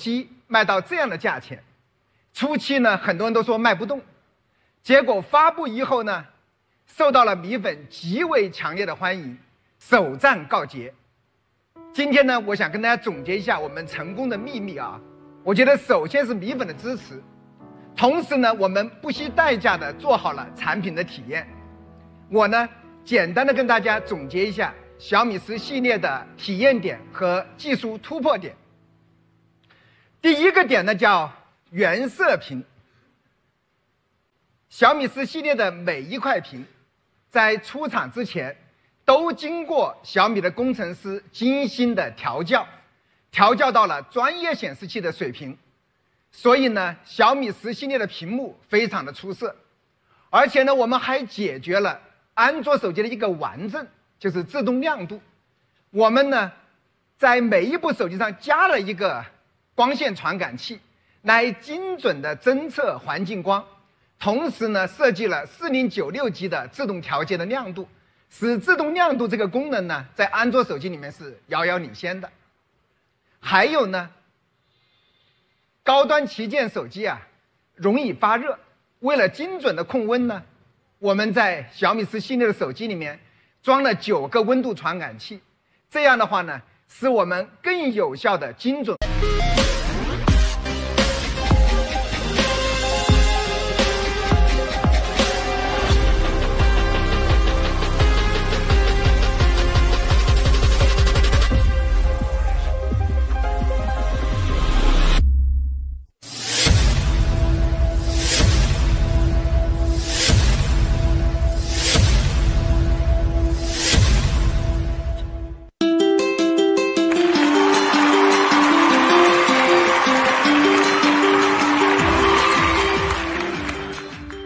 鸡卖到这样的价钱，初期呢，很多人都说卖不动，结果发布以后呢，受到了米粉极为强烈的欢迎，首战告捷。今天呢，我想跟大家总结一下我们成功的秘密啊。我觉得首先是米粉的支持，同时呢，我们不惜代价的做好了产品的体验。我呢，简单的跟大家总结一下小米十系列的体验点和技术突破点。第一个点呢叫原色屏。小米十系列的每一块屏，在出厂之前。都经过小米的工程师精心的调教，调教到了专业显示器的水平，所以呢，小米十系列的屏幕非常的出色，而且呢，我们还解决了安卓手机的一个顽症，就是自动亮度。我们呢，在每一部手机上加了一个光线传感器，来精准的侦测环境光，同时呢，设计了四零九六级的自动调节的亮度。使自动亮度这个功能呢，在安卓手机里面是遥遥领先的。还有呢，高端旗舰手机啊，容易发热。为了精准的控温呢，我们在小米十系列的手机里面装了九个温度传感器，这样的话呢，使我们更有效的精准。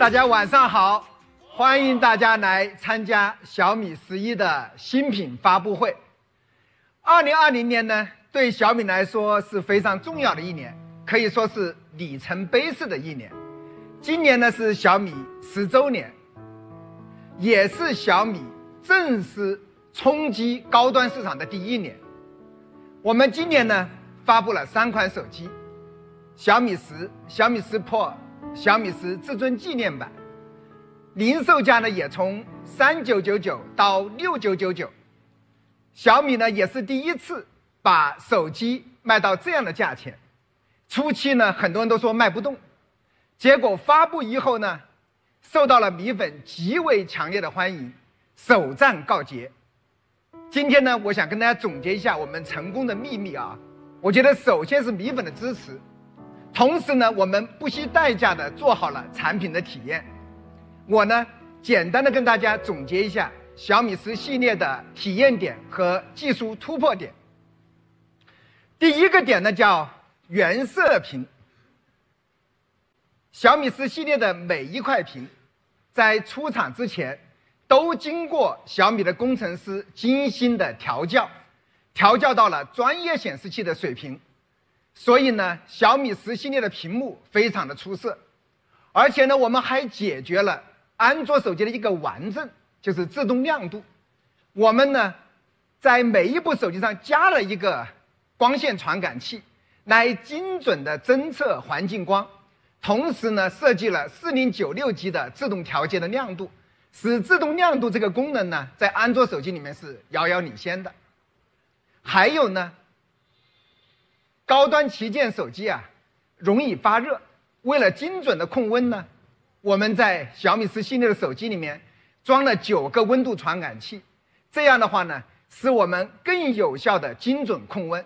大家晚上好，欢迎大家来参加小米十一的新品发布会。二零二零年呢，对小米来说是非常重要的一年，可以说是里程碑式的一年。今年呢是小米十周年，也是小米正式冲击高端市场的第一年。我们今年呢发布了三款手机：小米十、小米十 Pro。小米十至尊纪念版，零售价呢也从三九九九到六九九九。小米呢也是第一次把手机卖到这样的价钱。初期呢很多人都说卖不动，结果发布以后呢，受到了米粉极为强烈的欢迎，首战告捷。今天呢，我想跟大家总结一下我们成功的秘密啊。我觉得首先是米粉的支持。同时呢，我们不惜代价的做好了产品的体验。我呢，简单的跟大家总结一下小米十系列的体验点和技术突破点。第一个点呢叫原色屏。小米十系列的每一块屏，在出厂之前，都经过小米的工程师精心的调教，调教到了专业显示器的水平。所以呢，小米十系列的屏幕非常的出色，而且呢，我们还解决了安卓手机的一个顽症，就是自动亮度。我们呢，在每一部手机上加了一个光线传感器，来精准的侦测环境光，同时呢，设计了四零九六级的自动调节的亮度，使自动亮度这个功能呢，在安卓手机里面是遥遥领先的。还有呢。高端旗舰手机啊，容易发热。为了精准的控温呢，我们在小米十系列的手机里面装了九个温度传感器，这样的话呢，使我们更有效的精准控温。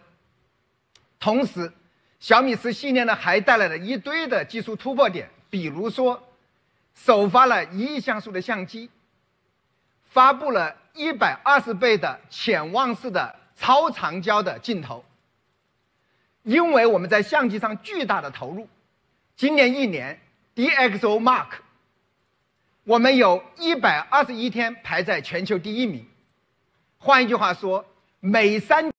同时，小米十系列呢还带来了一堆的技术突破点，比如说，首发了一亿像素的相机，发布了一百二十倍的潜望式的超长焦的镜头。因为我们在相机上巨大的投入，今年一年 DxO Mark，我们有一百二十一天排在全球第一名。换一句话说，每三。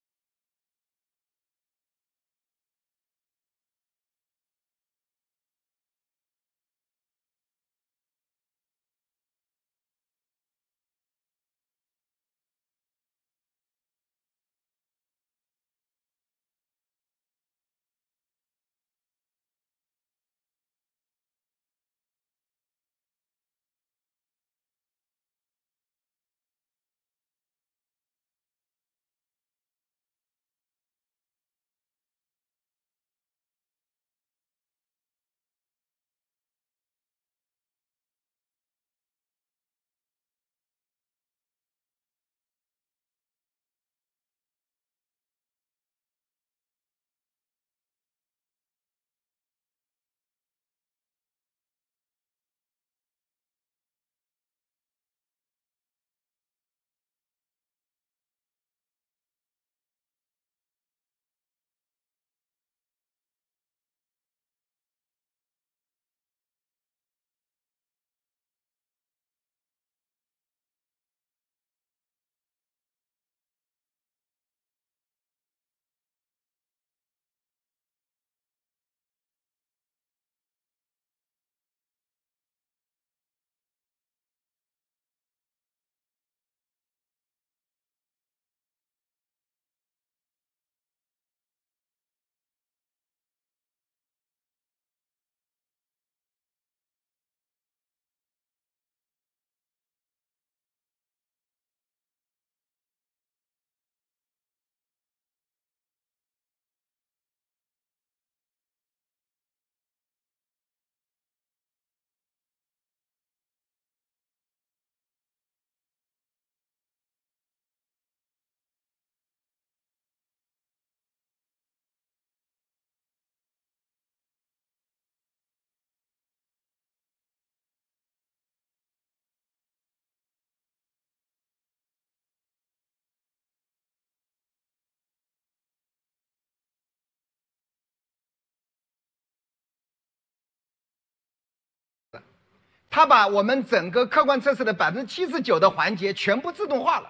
它把我们整个客观测试的百分之七十九的环节全部自动化了，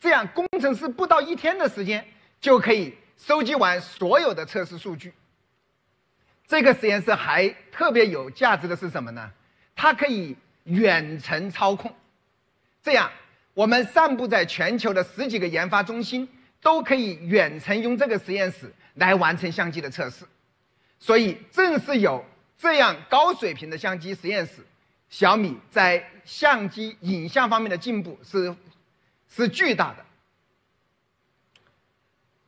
这样工程师不到一天的时间就可以收集完所有的测试数据。这个实验室还特别有价值的是什么呢？它可以远程操控，这样我们散布在全球的十几个研发中心都可以远程用这个实验室来完成相机的测试。所以，正是有这样高水平的相机实验室，小米在相机影像方面的进步是是巨大的。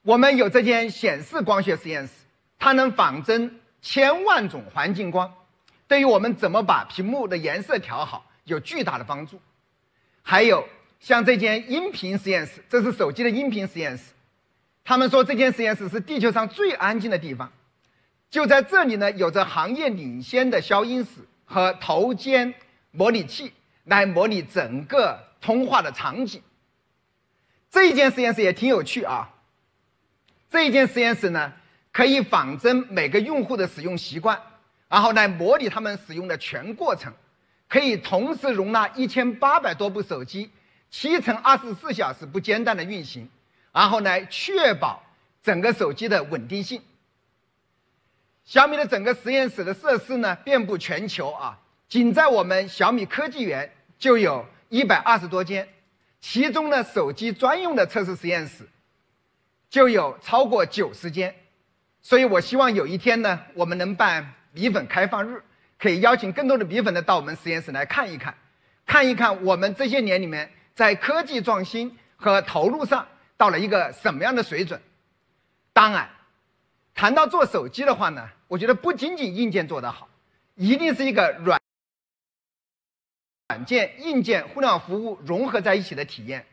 我们有这间显示光学实验室，它能仿真。千万种环境光，对于我们怎么把屏幕的颜色调好有巨大的帮助。还有像这间音频实验室，这是手机的音频实验室。他们说这间实验室是地球上最安静的地方，就在这里呢，有着行业领先的消音室和头肩模拟器来模拟整个通话的场景。这一间实验室也挺有趣啊。这一间实验室呢。可以仿真每个用户的使用习惯，然后来模拟他们使用的全过程，可以同时容纳一千八百多部手机，七乘二十四小时不间断的运行，然后来确保整个手机的稳定性。小米的整个实验室的设施呢，遍布全球啊，仅在我们小米科技园就有一百二十多间，其中呢，手机专用的测试实验室就有超过九十间。所以，我希望有一天呢，我们能办米粉开放日，可以邀请更多的米粉呢到我们实验室来看一看，看一看我们这些年里面在科技创新和投入上到了一个什么样的水准。当然，谈到做手机的话呢，我觉得不仅仅硬件做得好，一定是一个软软件、硬件、互联网服务融合在一起的体验。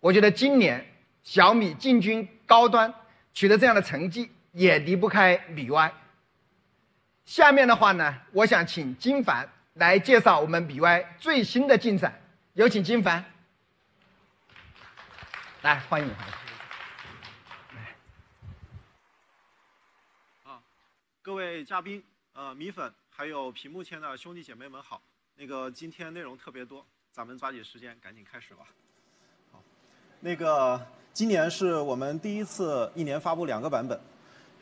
我觉得今年小米进军高端，取得这样的成绩。也离不开米 UI。下面的话呢，我想请金凡来介绍我们米 UI 最新的进展。有请金凡，来欢迎。啊，各位嘉宾，呃，米粉，还有屏幕前的兄弟姐妹们好。那个今天内容特别多，咱们抓紧时间，赶紧开始吧。好，那个今年是我们第一次一年发布两个版本。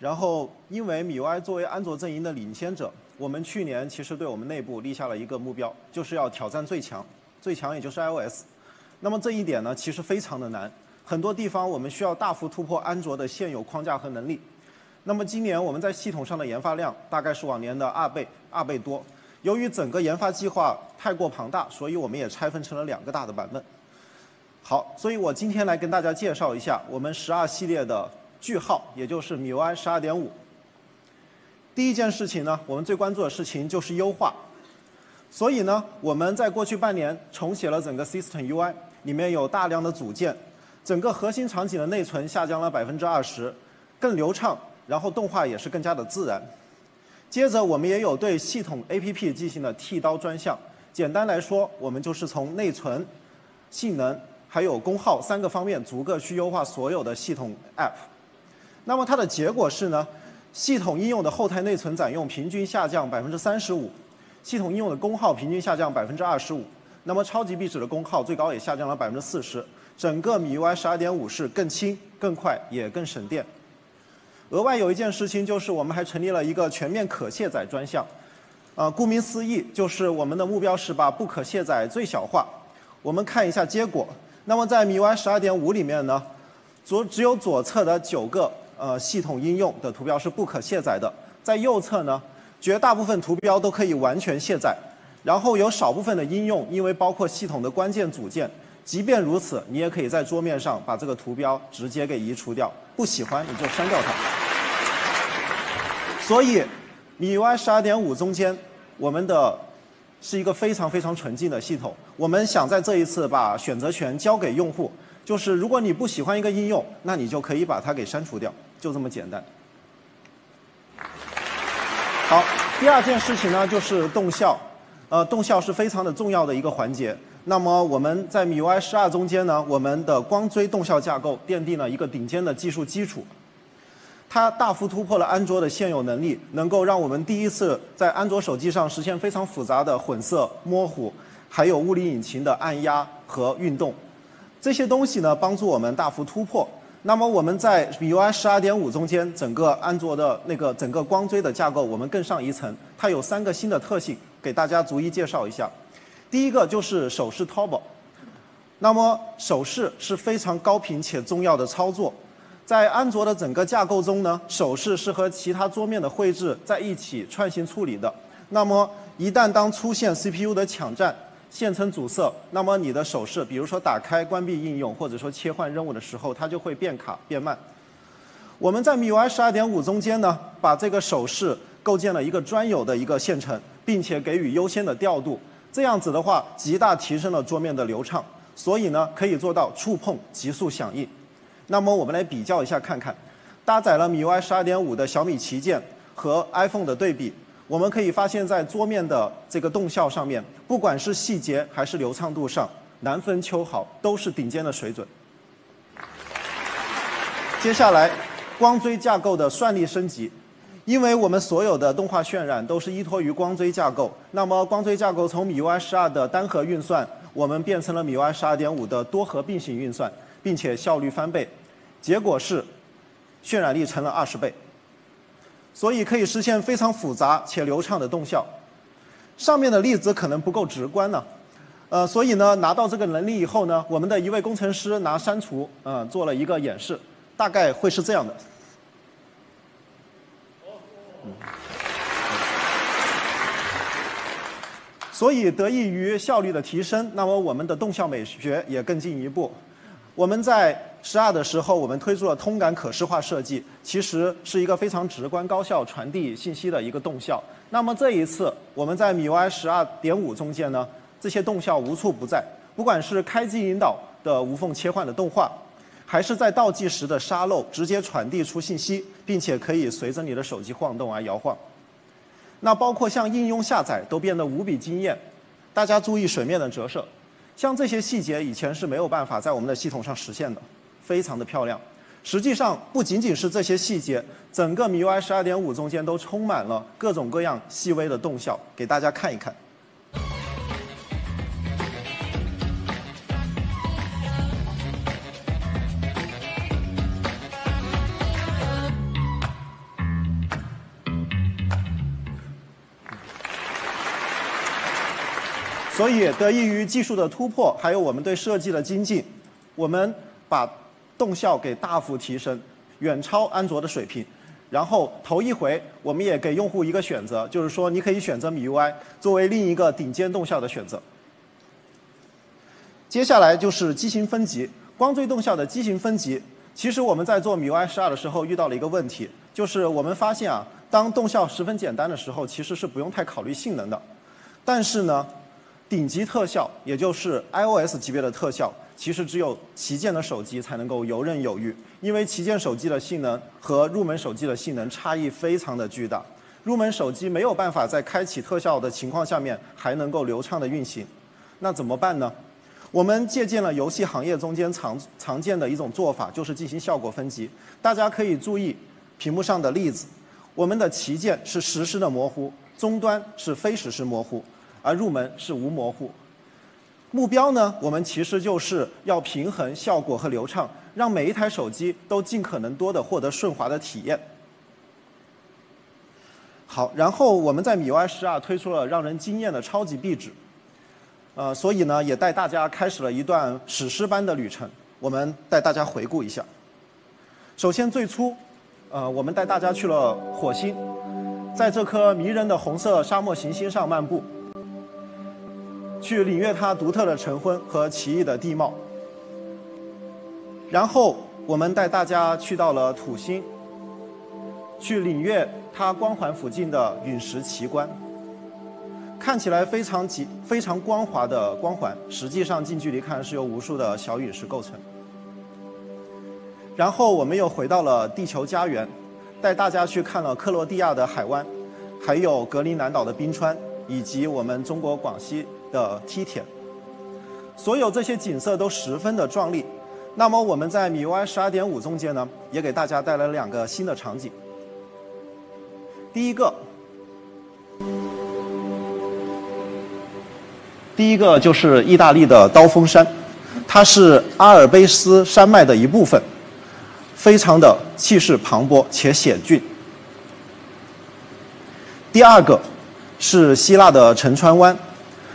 然后，因为米 UI 作为安卓阵营的领先者，我们去年其实对我们内部立下了一个目标，就是要挑战最强，最强也就是 iOS。那么这一点呢，其实非常的难，很多地方我们需要大幅突破安卓的现有框架和能力。那么今年我们在系统上的研发量大概是往年的二倍，二倍多。由于整个研发计划太过庞大，所以我们也拆分成了两个大的版本。好，所以我今天来跟大家介绍一下我们十二系列的。句号，也就是米 UI 十二点五。第一件事情呢，我们最关注的事情就是优化。所以呢，我们在过去半年重写了整个 System UI，里面有大量的组件，整个核心场景的内存下降了百分之二十，更流畅，然后动画也是更加的自然。接着，我们也有对系统 APP 进行了剃刀专项。简单来说，我们就是从内存、性能还有功耗三个方面逐个去优化所有的系统 App。那么它的结果是呢，系统应用的后台内存占用平均下降百分之三十五，系统应用的功耗平均下降百分之二十五，那么超级壁纸的功耗最高也下降了百分之四十，整个米 UI 十二点五是更轻、更快也更省电。额外有一件事情就是我们还成立了一个全面可卸载专项，啊，顾名思义就是我们的目标是把不可卸载最小化。我们看一下结果，那么在米 UI 十二点五里面呢，左只有左侧的九个。呃，系统应用的图标是不可卸载的。在右侧呢，绝大部分图标都可以完全卸载。然后有少部分的应用，因为包括系统的关键组件，即便如此，你也可以在桌面上把这个图标直接给移除掉。不喜欢你就删掉它。所以，米 UI 十二点五中间，我们的是一个非常非常纯净的系统。我们想在这一次把选择权交给用户。就是如果你不喜欢一个应用，那你就可以把它给删除掉，就这么简单。好，第二件事情呢，就是动效。呃，动效是非常的重要的一个环节。那么我们在米 UI 十二中间呢，我们的光追动效架构奠定了一个顶尖的技术基础。它大幅突破了安卓的现有能力，能够让我们第一次在安卓手机上实现非常复杂的混色、模糊，还有物理引擎的按压和运动。这些东西呢，帮助我们大幅突破。那么我们在 MIUI 十二点五中间，整个安卓的那个整个光锥的架构，我们更上一层。它有三个新的特性，给大家逐一介绍一下。第一个就是手势 Toggle。那么手势是非常高频且重要的操作，在安卓的整个架构中呢，手势是和其他桌面的绘制在一起串行处理的。那么一旦当出现 CPU 的抢占，线程阻塞，那么你的手势，比如说打开、关闭应用，或者说切换任务的时候，它就会变卡、变慢。我们在 MIUI 十二点五中间呢，把这个手势构建了一个专有的一个线程，并且给予优先的调度。这样子的话，极大提升了桌面的流畅，所以呢，可以做到触碰急速响应。那么我们来比较一下看看，搭载了 MIUI 十二点五的小米旗舰和 iPhone 的对比。我们可以发现，在桌面的这个动效上面，不管是细节还是流畅度上，难分秋毫，都是顶尖的水准。接下来，光锥架构的算力升级，因为我们所有的动画渲染都是依托于光锥架构，那么光锥架构从米 u i 十二的单核运算，我们变成了米 u i 十二点五的多核并行运算，并且效率翻倍，结果是渲染力成了二十倍。所以可以实现非常复杂且流畅的动效。上面的例子可能不够直观呢，呃，所以呢，拿到这个能力以后呢，我们的一位工程师拿删除，嗯，做了一个演示，大概会是这样的。所以得益于效率的提升，那么我们的动效美学也更进一步。我们在十二的时候，我们推出了通感可视化设计，其实是一个非常直观、高效传递信息的一个动效。那么这一次，我们在 MIUI 十二点五中间呢，这些动效无处不在。不管是开机引导的无缝切换的动画，还是在倒计时的沙漏，直接传递出信息，并且可以随着你的手机晃动而摇晃。那包括像应用下载都变得无比惊艳。大家注意水面的折射。像这些细节以前是没有办法在我们的系统上实现的，非常的漂亮。实际上不仅仅是这些细节，整个 MIUI 十二点五中间都充满了各种各样细微的动效，给大家看一看。所以，得益于技术的突破，还有我们对设计的精进，我们把动效给大幅提升，远超安卓的水平。然后头一回，我们也给用户一个选择，就是说你可以选择 MIUI 作为另一个顶尖动效的选择。接下来就是机型分级，光锥动效的机型分级。其实我们在做 MIUI 十二的时候遇到了一个问题，就是我们发现啊，当动效十分简单的时候，其实是不用太考虑性能的。但是呢，顶级特效，也就是 iOS 级别的特效，其实只有旗舰的手机才能够游刃有余。因为旗舰手机的性能和入门手机的性能差异非常的巨大，入门手机没有办法在开启特效的情况下面还能够流畅的运行。那怎么办呢？我们借鉴了游戏行业中间常常见的一种做法，就是进行效果分级。大家可以注意屏幕上的例子，我们的旗舰是实时的模糊，终端是非实时模糊。而入门是无模糊，目标呢？我们其实就是要平衡效果和流畅，让每一台手机都尽可能多的获得顺滑的体验。好，然后我们在米 UI 十二推出了让人惊艳的超级壁纸，呃，所以呢，也带大家开始了一段史诗般的旅程。我们带大家回顾一下。首先，最初，呃，我们带大家去了火星，在这颗迷人的红色沙漠行星上漫步。去领略它独特的晨昏和奇异的地貌，然后我们带大家去到了土星，去领略它光环附近的陨石奇观。看起来非常极非常光滑的光环，实际上近距离看是由无数的小陨石构成。然后我们又回到了地球家园，带大家去看了克罗地亚的海湾，还有格陵兰岛的冰川，以及我们中国广西。的梯田，所有这些景色都十分的壮丽。那么我们在 MIUI 十二点五中间呢，也给大家带来了两个新的场景。第一个，第一个就是意大利的刀锋山，它是阿尔卑斯山脉的一部分，非常的气势磅礴且险峻。第二个是希腊的沉川湾，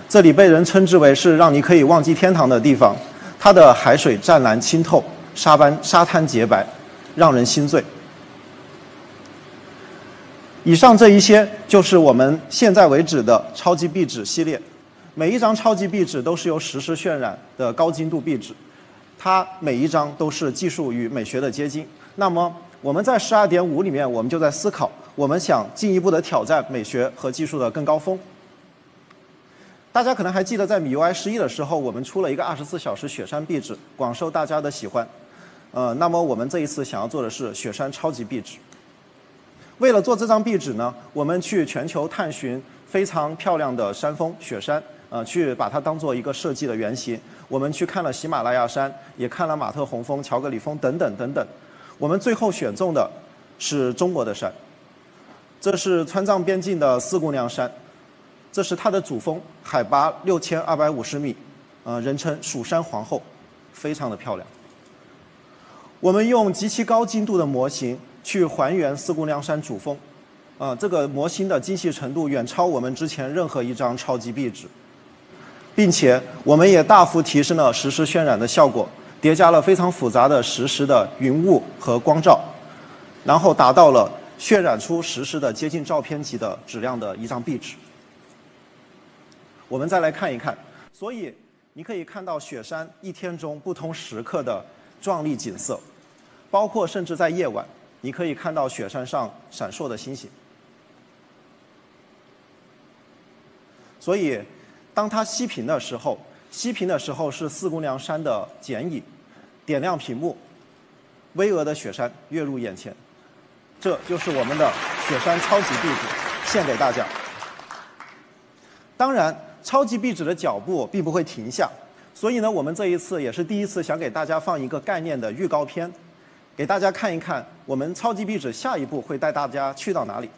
这里被人称之为是让你可以忘记天堂的地方。它的海水湛蓝清透，沙斑沙滩洁白，让人心醉。以上这一些就是我们现在为止的超级壁纸系列。每一张超级壁纸都是由实时渲染的高精度壁纸，它每一张都是技术与美学的结晶。那么我们在十二点五里面，我们就在思考，我们想进一步的挑战美学和技术的更高峰。大家可能还记得，在米 UI 十一的时候，我们出了一个二十四小时雪山壁纸，广受大家的喜欢。呃，那么我们这一次想要做的是雪山超级壁纸。为了做这张壁纸呢，我们去全球探寻非常漂亮的山峰雪山，呃，去把它当做一个设计的原型。我们去看了喜马拉雅山，也看了马特洪峰、乔格里峰等等等等。我们最后选中的是中国的山，这是川藏边境的四姑娘山。这是它的主峰，海拔六千二百五十米，呃，人称“蜀山皇后”，非常的漂亮。我们用极其高精度的模型去还原四姑娘山主峰，啊，这个模型的精细程度远超我们之前任何一张超级壁纸，并且我们也大幅提升了实时渲染的效果，叠加了非常复杂的实时的云雾和光照，然后达到了渲染出实时的接近照片级的质量的一张壁纸。我们再来看一看，所以你可以看到雪山一天中不同时刻的壮丽景色，包括甚至在夜晚，你可以看到雪山上闪烁的星星。所以，当它熄屏的时候，熄屏的时候是四姑娘山的剪影，点亮屏幕，巍峨的雪山跃入眼前，这就是我们的雪山超级壁纸，献给大家。当然。超级壁纸的脚步并不会停下，所以呢，我们这一次也是第一次想给大家放一个概念的预告片，给大家看一看我们超级壁纸下一步会带大家去到哪里。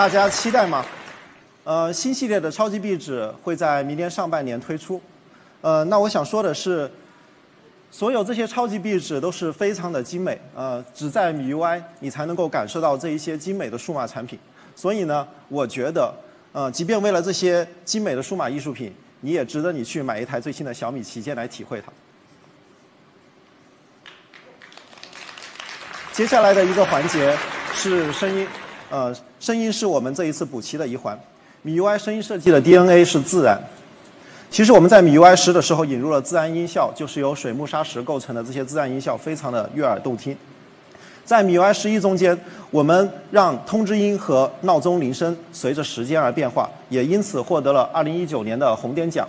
大家期待吗？呃，新系列的超级壁纸会在明年上半年推出。呃，那我想说的是，所有这些超级壁纸都是非常的精美。呃，只在 MIUI 你才能够感受到这一些精美的数码产品。所以呢，我觉得，呃，即便为了这些精美的数码艺术品，你也值得你去买一台最新的小米旗舰来体会它。接下来的一个环节是声音。呃，声音是我们这一次补齐的一环。MIUI 声音设计的 DNA 是自然。其实我们在 MIUI 十的时候引入了自然音效，就是由水木沙石构成的这些自然音效，非常的悦耳动听。在 MIUI 十一中间，我们让通知音和闹钟铃声随着时间而变化，也因此获得了2019年的红点奖。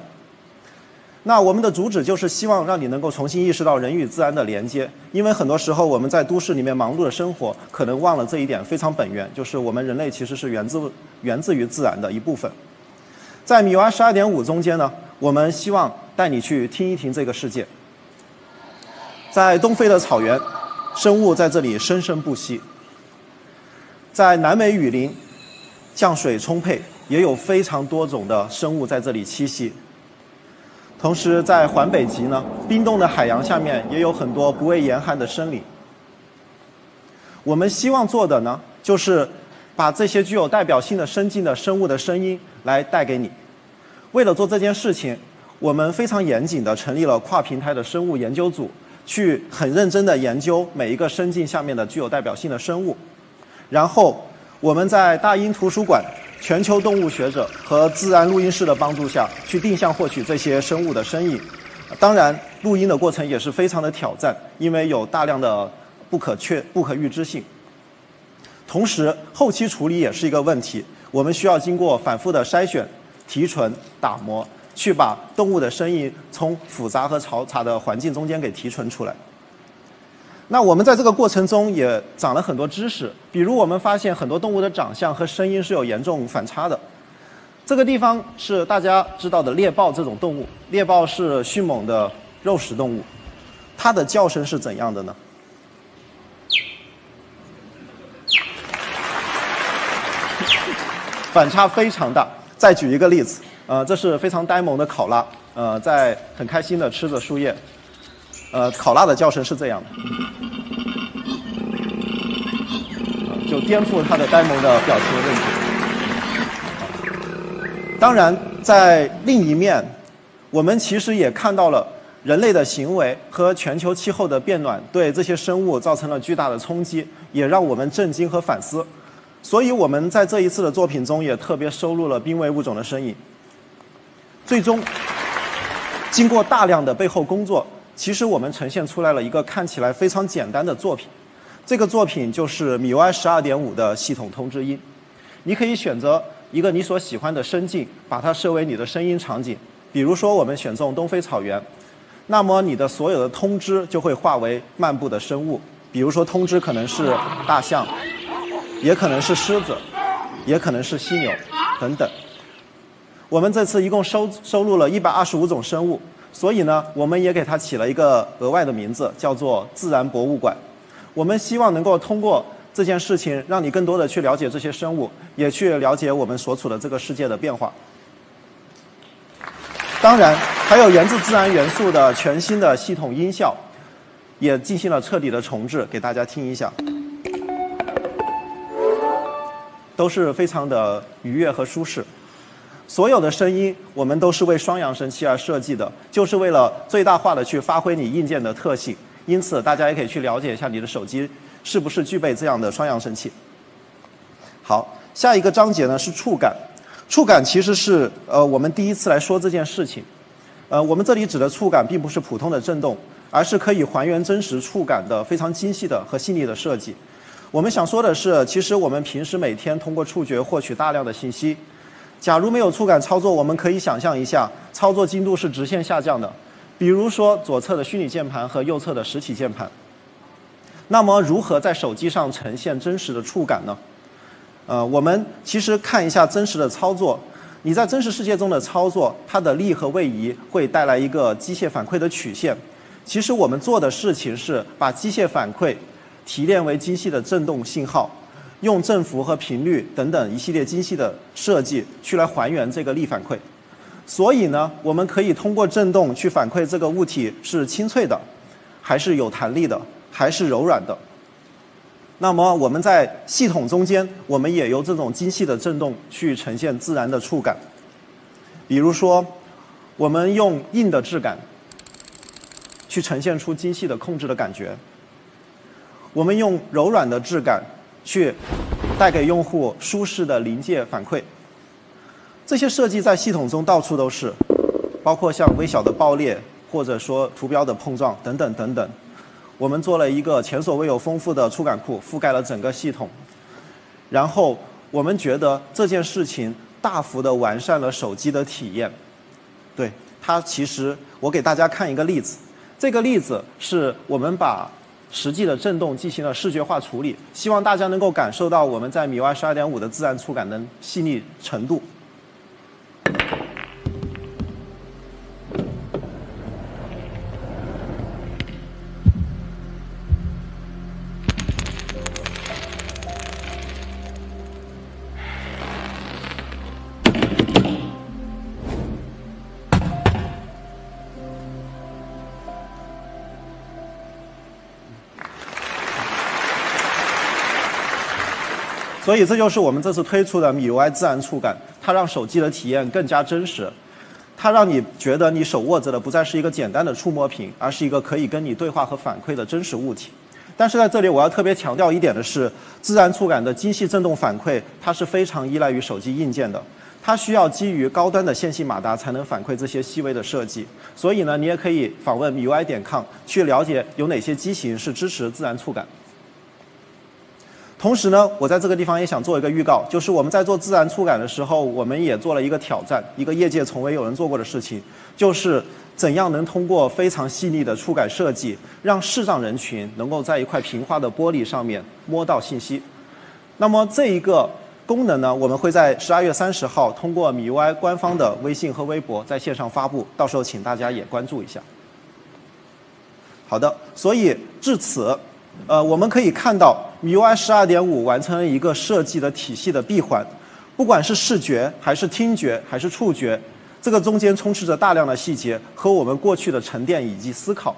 那我们的主旨就是希望让你能够重新意识到人与自然的连接，因为很多时候我们在都市里面忙碌的生活，可能忘了这一点非常本源，就是我们人类其实是源自源自于自然的一部分。在米娃十二点五中间呢，我们希望带你去听一听这个世界。在东非的草原，生物在这里生生不息；在南美雨林，降水充沛，也有非常多种的生物在这里栖息。同时，在环北极呢，冰冻的海洋下面也有很多不畏严寒的生灵。我们希望做的呢，就是把这些具有代表性的生境的生物的声音来带给你。为了做这件事情，我们非常严谨地成立了跨平台的生物研究组，去很认真地研究每一个生境下面的具有代表性的生物。然后，我们在大英图书馆。全球动物学者和自然录音室的帮助下去定向获取这些生物的声音，当然录音的过程也是非常的挑战，因为有大量的不可确、不可预知性。同时后期处理也是一个问题，我们需要经过反复的筛选、提纯、打磨，去把动物的声音从复杂和嘈杂的环境中间给提纯出来。那我们在这个过程中也长了很多知识，比如我们发现很多动物的长相和声音是有严重反差的。这个地方是大家知道的猎豹这种动物，猎豹是迅猛的肉食动物，它的叫声是怎样的呢？反差非常大。再举一个例子，呃，这是非常呆萌的考拉，呃，在很开心的吃着树叶。呃，考拉的叫声是这样的，就颠覆他的呆萌的表情认知。当然，在另一面，我们其实也看到了人类的行为和全球气候的变暖对这些生物造成了巨大的冲击，也让我们震惊和反思。所以，我们在这一次的作品中也特别收录了濒危物种的身影。最终，经过大量的背后工作。其实我们呈现出来了一个看起来非常简单的作品，这个作品就是米 UI 十二点五的系统通知音。你可以选择一个你所喜欢的声境，把它设为你的声音场景。比如说我们选中东非草原，那么你的所有的通知就会化为漫步的生物。比如说通知可能是大象，也可能是狮子，也可能是犀牛等等。我们这次一共收收录了一百二十五种生物。所以呢，我们也给它起了一个额外的名字，叫做“自然博物馆”。我们希望能够通过这件事情，让你更多的去了解这些生物，也去了解我们所处的这个世界的变化。当然，还有源自自然元素的全新的系统音效，也进行了彻底的重置，给大家听一下，都是非常的愉悦和舒适。所有的声音，我们都是为双扬声器而设计的，就是为了最大化的去发挥你硬件的特性。因此，大家也可以去了解一下你的手机是不是具备这样的双扬声器。好，下一个章节呢是触感。触感其实是呃我们第一次来说这件事情。呃，我们这里指的触感并不是普通的震动，而是可以还原真实触感的非常精细的和细腻的设计。我们想说的是，其实我们平时每天通过触觉获取大量的信息。假如没有触感操作，我们可以想象一下，操作精度是直线下降的。比如说左侧的虚拟键盘和右侧的实体键盘。那么如何在手机上呈现真实的触感呢？呃，我们其实看一下真实的操作。你在真实世界中的操作，它的力和位移会带来一个机械反馈的曲线。其实我们做的事情是把机械反馈提炼为精细的振动信号。用振幅和频率等等一系列精细的设计去来还原这个力反馈，所以呢，我们可以通过振动去反馈这个物体是清脆的，还是有弹力的，还是柔软的。那么我们在系统中间，我们也由这种精细的振动去呈现自然的触感。比如说，我们用硬的质感去呈现出精细的控制的感觉，我们用柔软的质感。去带给用户舒适的临界反馈。这些设计在系统中到处都是，包括像微小的爆裂，或者说图标的碰撞等等等等。我们做了一个前所未有丰富的触感库，覆盖了整个系统。然后我们觉得这件事情大幅的完善了手机的体验。对它，其实我给大家看一个例子。这个例子是我们把。实际的震动进行了视觉化处理，希望大家能够感受到我们在米 UI 十二点五的自然触感的细腻程度。所以这就是我们这次推出的米 UI 自然触感，它让手机的体验更加真实，它让你觉得你手握着的不再是一个简单的触摸屏，而是一个可以跟你对话和反馈的真实物体。但是在这里我要特别强调一点的是，自然触感的精细振动反馈，它是非常依赖于手机硬件的，它需要基于高端的线性马达才能反馈这些细微的设计。所以呢，你也可以访问米 UI 点 com 去了解有哪些机型是支持自然触感。同时呢，我在这个地方也想做一个预告，就是我们在做自然触感的时候，我们也做了一个挑战，一个业界从未有人做过的事情，就是怎样能通过非常细腻的触感设计，让视障人群能够在一块平滑的玻璃上面摸到信息。那么这一个功能呢，我们会在十二月三十号通过米 UI 官方的微信和微博在线上发布，到时候请大家也关注一下。好的，所以至此。呃，我们可以看到，MIUI 十二点五完成了一个设计的体系的闭环，不管是视觉还是听觉还是触觉，这个中间充斥着大量的细节和我们过去的沉淀以及思考，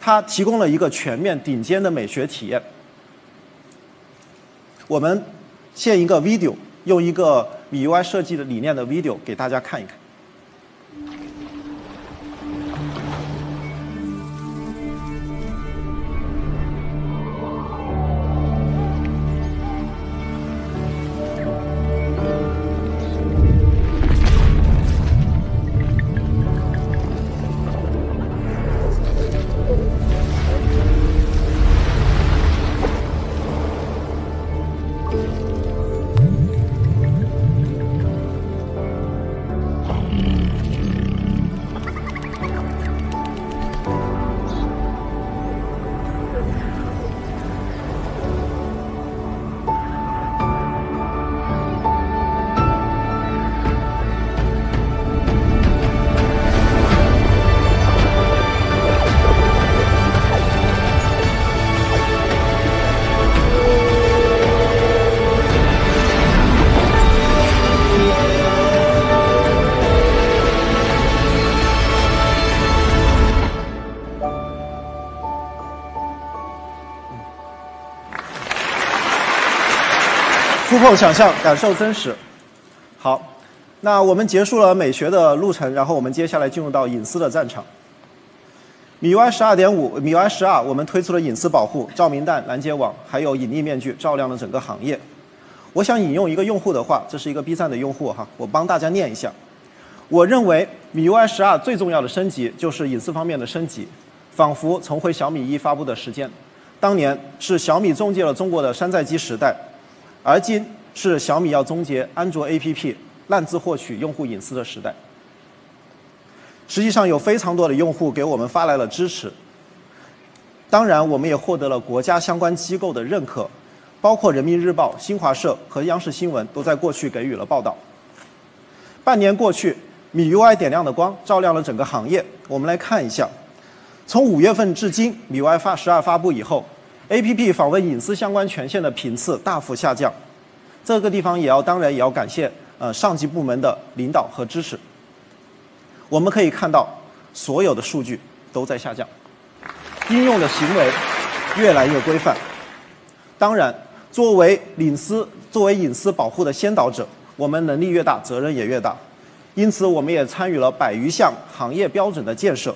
它提供了一个全面顶尖的美学体验。我们现一个 video，用一个 MIUI 设计的理念的 video 给大家看一看。触碰想象，感受真实。好，那我们结束了美学的路程，然后我们接下来进入到隐私的战场。米 UI 十二点五米 UI 十二，我们推出了隐私保护、照明弹、拦截网，还有隐匿面具，照亮了整个行业。我想引用一个用户的话，这是一个 B 站的用户哈，我帮大家念一下。我认为米 UI 十二最重要的升级就是隐私方面的升级，仿佛重回小米一发布的时间。当年是小米终结了中国的山寨机时代。而今是小米要终结安卓 APP 滥自获取用户隐私的时代。实际上有非常多的用户给我们发来了支持，当然我们也获得了国家相关机构的认可，包括人民日报、新华社和央视新闻都在过去给予了报道。半年过去，米 UI 点亮的光照亮了整个行业。我们来看一下，从五月份至今，米 UI 发十二发布以后。A P P 访问隐私相关权限的频次大幅下降，这个地方也要当然也要感谢呃上级部门的领导和支持。我们可以看到，所有的数据都在下降，应用的行为越来越规范。当然，作为隐私作为隐私保护的先导者，我们能力越大，责任也越大。因此，我们也参与了百余项行业标准的建设，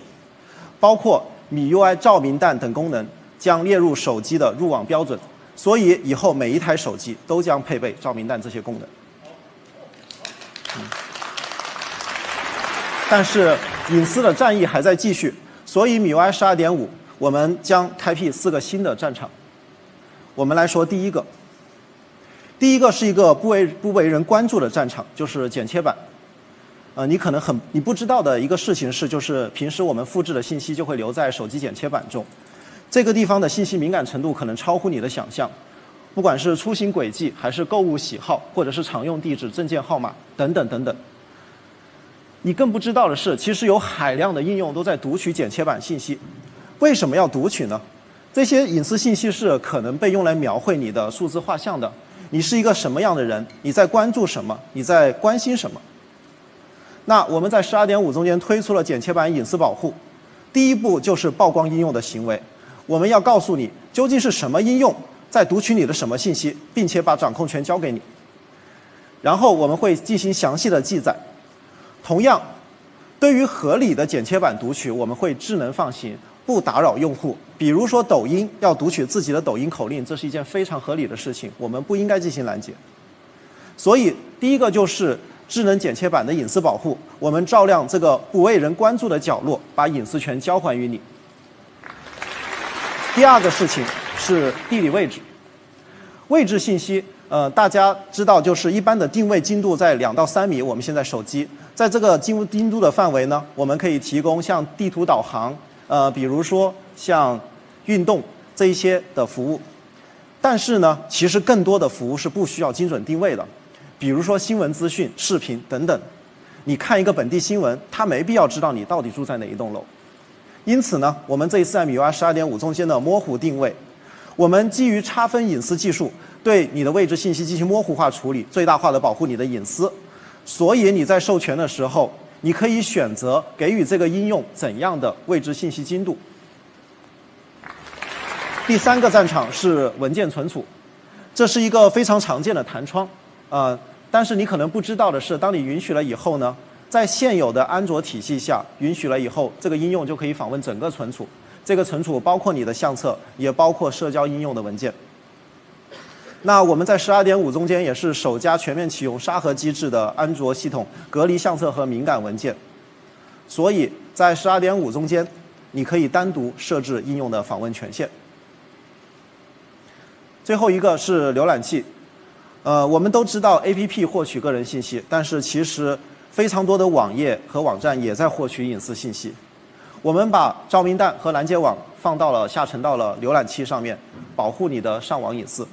包括米 U I 照明弹等功能。将列入手机的入网标准，所以以后每一台手机都将配备照明弹这些功能。但是隐私的战役还在继续，所以米 UI 十二点五我们将开辟四个新的战场。我们来说第一个，第一个是一个不为不为人关注的战场，就是剪切板。呃，你可能很你不知道的一个事情是，就是平时我们复制的信息就会留在手机剪切板中。这个地方的信息敏感程度可能超乎你的想象，不管是出行轨迹，还是购物喜好，或者是常用地址、证件号码等等等等。你更不知道的是，其实有海量的应用都在读取剪切板信息。为什么要读取呢？这些隐私信息是可能被用来描绘你的数字画像的。你是一个什么样的人？你在关注什么？你在关心什么？那我们在十二点五中间推出了剪切板隐私保护，第一步就是曝光应用的行为。我们要告诉你究竟是什么应用在读取你的什么信息，并且把掌控权交给你。然后我们会进行详细的记载。同样，对于合理的剪切板读取，我们会智能放行，不打扰用户。比如说，抖音要读取自己的抖音口令，这是一件非常合理的事情，我们不应该进行拦截。所以，第一个就是智能剪切板的隐私保护，我们照亮这个不为人关注的角落，把隐私权交还于你。第二个事情是地理位置。位置信息，呃，大家知道就是一般的定位精度在两到三米。我们现在手机在这个精精度的范围呢，我们可以提供像地图导航，呃，比如说像运动这一些的服务。但是呢，其实更多的服务是不需要精准定位的，比如说新闻资讯、视频等等。你看一个本地新闻，它没必要知道你到底住在哪一栋楼。因此呢，我们这一次在米 UI 十二点五中间的模糊定位，我们基于差分隐私技术，对你的位置信息进行模糊化处理，最大化的保护你的隐私。所以你在授权的时候，你可以选择给予这个应用怎样的位置信息精度。第三个战场是文件存储，这是一个非常常见的弹窗，啊，但是你可能不知道的是，当你允许了以后呢？在现有的安卓体系下，允许了以后，这个应用就可以访问整个存储。这个存储包括你的相册，也包括社交应用的文件。那我们在十二点五中间也是首家全面启用沙盒机制的安卓系统，隔离相册和敏感文件。所以在十二点五中间，你可以单独设置应用的访问权限。最后一个是浏览器，呃，我们都知道 APP 获取个人信息，但是其实。非常多的网页和网站也在获取隐私信息。我们把照明弹和拦截网放到了下沉到了浏览器上面，保护你的上网隐私。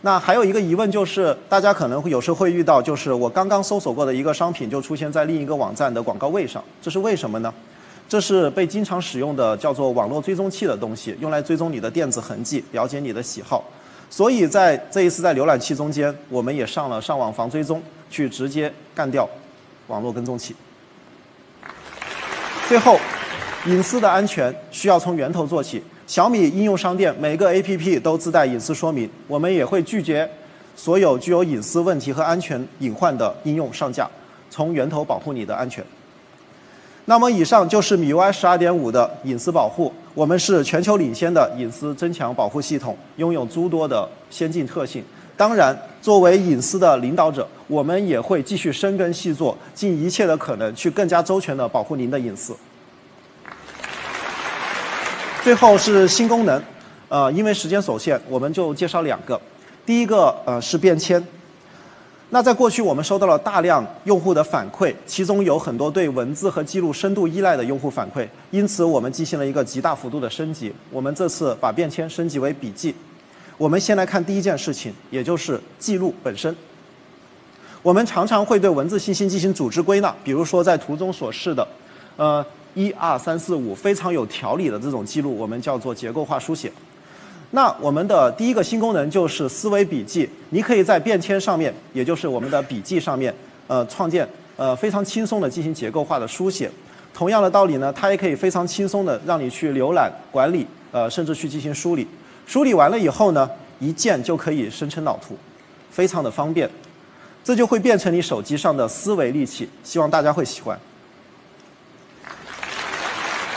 那还有一个疑问就是，大家可能会有时候会遇到，就是我刚刚搜索过的一个商品就出现在另一个网站的广告位上，这是为什么呢？这是被经常使用的叫做网络追踪器的东西，用来追踪你的电子痕迹，了解你的喜好。所以在这一次在浏览器中间，我们也上了上网防追踪，去直接干掉。网络跟踪器。最后，隐私的安全需要从源头做起。小米应用商店每个 APP 都自带隐私说明，我们也会拒绝所有具有隐私问题和安全隐患的应用上架，从源头保护你的安全。那么，以上就是米 UI 十二点五的隐私保护。我们是全球领先的隐私增强保护系统，拥有诸多的先进特性。当然，作为隐私的领导者，我们也会继续深耕细作，尽一切的可能去更加周全的保护您的隐私。最后是新功能，呃，因为时间所限，我们就介绍两个。第一个呃是便签。那在过去，我们收到了大量用户的反馈，其中有很多对文字和记录深度依赖的用户反馈，因此我们进行了一个极大幅度的升级。我们这次把便签升级为笔记。我们先来看第一件事情，也就是记录本身。我们常常会对文字信息进行组织归纳，比如说在图中所示的，呃，一二三四五非常有条理的这种记录，我们叫做结构化书写。那我们的第一个新功能就是思维笔记，你可以在便签上面，也就是我们的笔记上面，呃，创建呃非常轻松的进行结构化的书写。同样的道理呢，它也可以非常轻松的让你去浏览、管理，呃，甚至去进行梳理。梳理完了以后呢，一键就可以生成脑图，非常的方便，这就会变成你手机上的思维利器，希望大家会喜欢。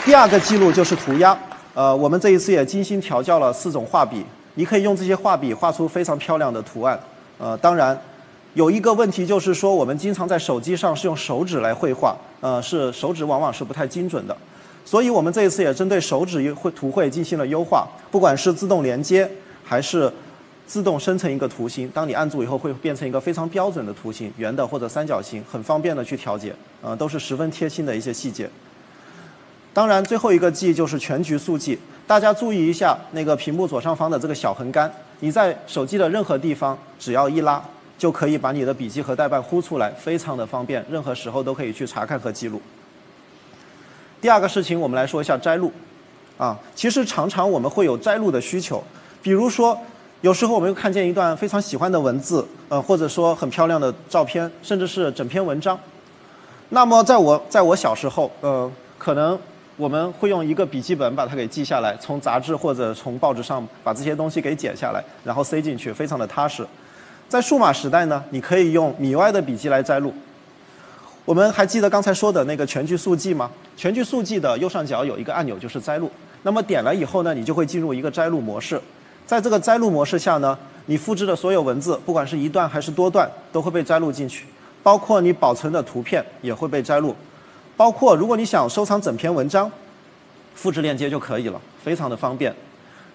第二个记录就是涂鸦，呃，我们这一次也精心调教了四种画笔，你可以用这些画笔画出非常漂亮的图案。呃，当然，有一个问题就是说，我们经常在手机上是用手指来绘画，呃，是手指往往是不太精准的。所以我们这一次也针对手指绘图绘进行了优化，不管是自动连接还是自动生成一个图形，当你按住以后会变成一个非常标准的图形，圆的或者三角形，很方便的去调节，呃，都是十分贴心的一些细节。当然，最后一个记就是全局速记，大家注意一下那个屏幕左上方的这个小横杆，你在手机的任何地方只要一拉，就可以把你的笔记和代办呼出来，非常的方便，任何时候都可以去查看和记录。第二个事情，我们来说一下摘录，啊，其实常常我们会有摘录的需求，比如说，有时候我们又看见一段非常喜欢的文字，呃，或者说很漂亮的照片，甚至是整篇文章。那么，在我在我小时候，呃，可能我们会用一个笔记本把它给记下来，从杂志或者从报纸上把这些东西给剪下来，然后塞进去，非常的踏实。在数码时代呢，你可以用米 UI 的笔记来摘录。我们还记得刚才说的那个全局速记吗？全局速记的右上角有一个按钮，就是摘录。那么点了以后呢，你就会进入一个摘录模式。在这个摘录模式下呢，你复制的所有文字，不管是一段还是多段，都会被摘录进去。包括你保存的图片也会被摘录。包括如果你想收藏整篇文章，复制链接就可以了，非常的方便。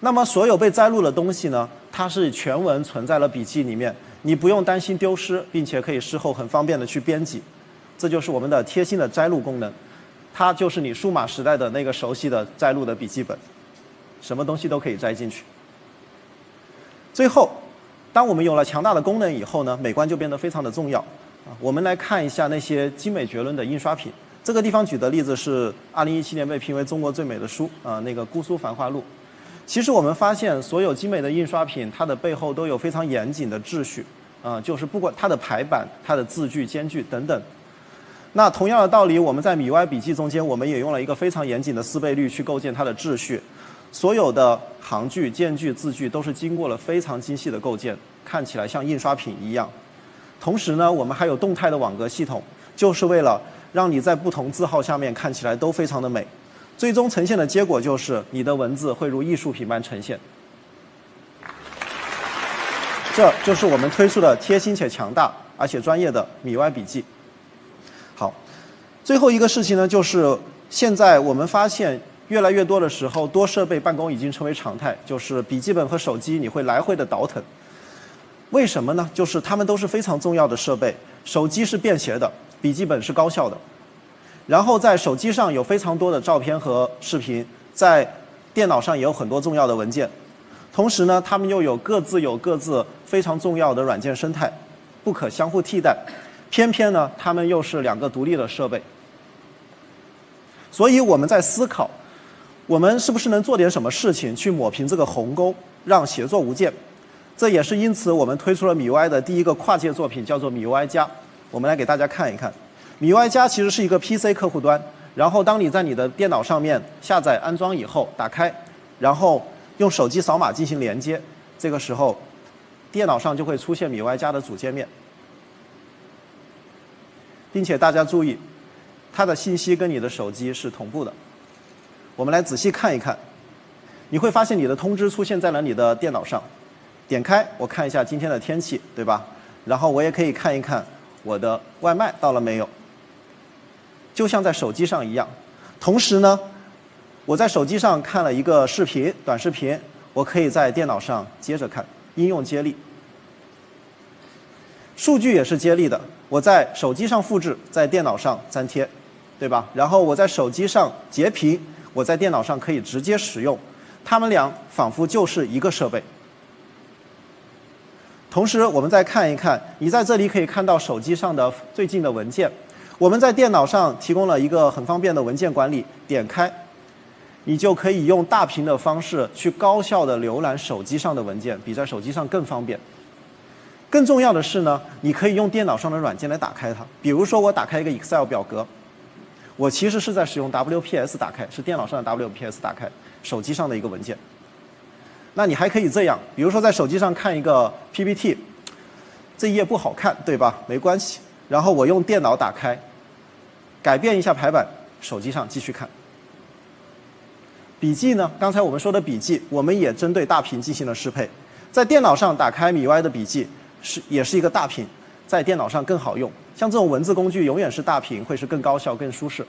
那么所有被摘录的东西呢，它是全文存在了笔记里面，你不用担心丢失，并且可以事后很方便的去编辑。这就是我们的贴心的摘录功能，它就是你数码时代的那个熟悉的摘录的笔记本，什么东西都可以摘进去。最后，当我们有了强大的功能以后呢，美观就变得非常的重要。啊，我们来看一下那些精美绝伦的印刷品。这个地方举的例子是2017年被评为中国最美的书啊，那个《姑苏繁华录》。其实我们发现，所有精美的印刷品，它的背后都有非常严谨的秩序啊，就是不管它的排版、它的字距、间距等等。那同样的道理，我们在米 Y 笔记中间，我们也用了一个非常严谨的四倍率去构建它的秩序。所有的行距、间距、字距都是经过了非常精细的构建，看起来像印刷品一样。同时呢，我们还有动态的网格系统，就是为了让你在不同字号下面看起来都非常的美。最终呈现的结果就是你的文字会如艺术品般呈现。这就是我们推出的贴心且强大而且专业的米 Y 笔记。最后一个事情呢，就是现在我们发现越来越多的时候，多设备办公已经成为常态，就是笔记本和手机你会来回的倒腾。为什么呢？就是它们都是非常重要的设备，手机是便携的，笔记本是高效的。然后在手机上有非常多的照片和视频，在电脑上也有很多重要的文件。同时呢，它们又有各自有各自非常重要的软件生态，不可相互替代。偏偏呢，它们又是两个独立的设备，所以我们在思考，我们是不是能做点什么事情去抹平这个鸿沟，让协作无间。这也是因此我们推出了米 UI 的第一个跨界作品，叫做米 UI 加。我们来给大家看一看，米 UI 加其实是一个 PC 客户端，然后当你在你的电脑上面下载安装以后，打开，然后用手机扫码进行连接，这个时候，电脑上就会出现米 UI 加的主界面。并且大家注意，它的信息跟你的手机是同步的。我们来仔细看一看，你会发现你的通知出现在了你的电脑上。点开，我看一下今天的天气，对吧？然后我也可以看一看我的外卖到了没有，就像在手机上一样。同时呢，我在手机上看了一个视频，短视频，我可以在电脑上接着看，应用接力。数据也是接力的。我在手机上复制，在电脑上粘贴，对吧？然后我在手机上截屏，我在电脑上可以直接使用，它们俩仿佛就是一个设备。同时，我们再看一看，你在这里可以看到手机上的最近的文件。我们在电脑上提供了一个很方便的文件管理，点开，你就可以用大屏的方式去高效的浏览手机上的文件，比在手机上更方便。更重要的是呢，你可以用电脑上的软件来打开它。比如说，我打开一个 Excel 表格，我其实是在使用 WPS 打开，是电脑上的 WPS 打开手机上的一个文件。那你还可以这样，比如说在手机上看一个 PPT，这一页不好看，对吧？没关系，然后我用电脑打开，改变一下排版，手机上继续看。笔记呢？刚才我们说的笔记，我们也针对大屏进行了适配，在电脑上打开米 Y 的笔记。是，也是一个大屏，在电脑上更好用。像这种文字工具，永远是大屏会是更高效、更舒适。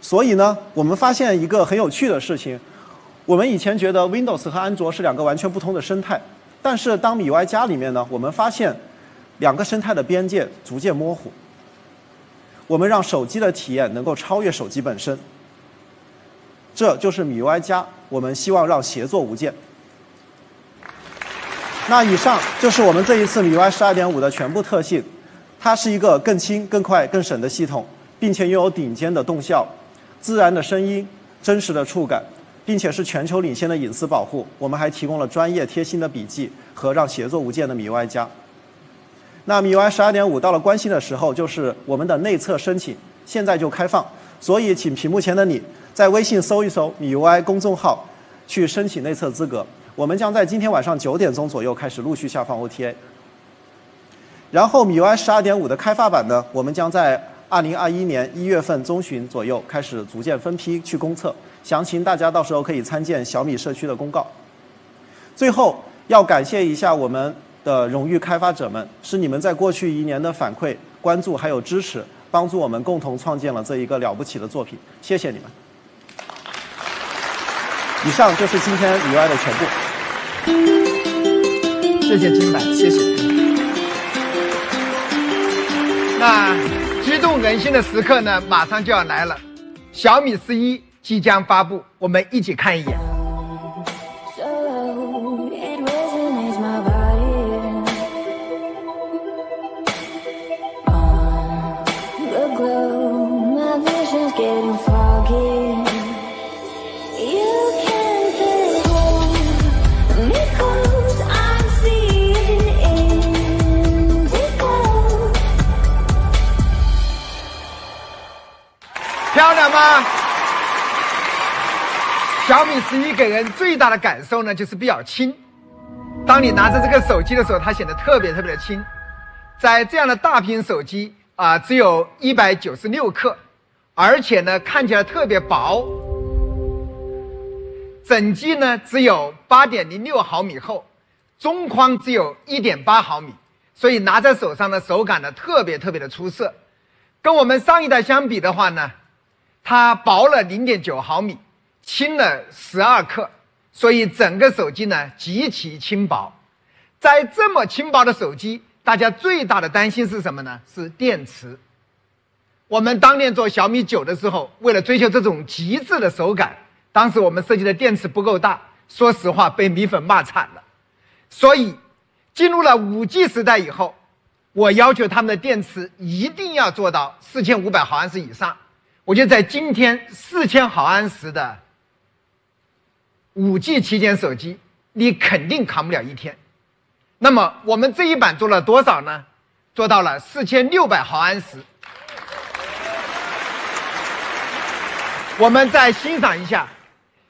所以呢，我们发现一个很有趣的事情：我们以前觉得 Windows 和安卓是两个完全不同的生态，但是当米 Y 加里面呢，我们发现两个生态的边界逐渐模糊。我们让手机的体验能够超越手机本身，这就是米 Y 加，我们希望让协作无间。那以上就是我们这一次米 Y 十二点五的全部特性，它是一个更轻、更快、更省的系统，并且拥有顶尖的动效、自然的声音、真实的触感，并且是全球领先的隐私保护。我们还提供了专业贴心的笔记和让协作无间的米 Y 加。那米 Y 十二点五到了关心的时候，就是我们的内测申请，现在就开放，所以请屏幕前的你在微信搜一搜米 Y 公众号，去申请内测资格。我们将在今天晚上九点钟左右开始陆续下放 OTA，然后米 UI 十二点五的开发版呢，我们将在二零二一年一月份中旬左右开始逐渐分批去公测，详情大家到时候可以参见小米社区的公告。最后要感谢一下我们的荣誉开发者们，是你们在过去一年的反馈、关注还有支持，帮助我们共同创建了这一个了不起的作品，谢谢你们。以上就是今天米 UI 的全部。谢谢金版，谢谢。那激动人心的时刻呢，马上就要来了。小米十一即将发布，我们一起看一眼。吗？小米十一给人最大的感受呢，就是比较轻。当你拿着这个手机的时候，它显得特别特别的轻。在这样的大屏手机啊、只有一百九十六克，而且呢看起来特别薄。整机呢只有八点零六毫米厚，中框只有一点八毫米，所以拿在手上的手感呢特别特别的出色。跟我们上一代相比的话呢，它薄了零点九毫米，轻了十二克，所以整个手机呢极其轻薄。在这么轻薄的手机，大家最大的担心是什么呢？是电池。我们当年做小米九的时候，为了追求这种极致的手感，当时我们设计的电池不够大，说实话被米粉骂惨了。所以，进入了五 G 时代以后，我要求他们的电池一定要做到四千五百毫安时以上。我觉得在今天四千毫安时的五 G 旗舰手机，你肯定扛不了一天。那么我们这一版做了多少呢？做到了四千六百毫安时。我们再欣赏一下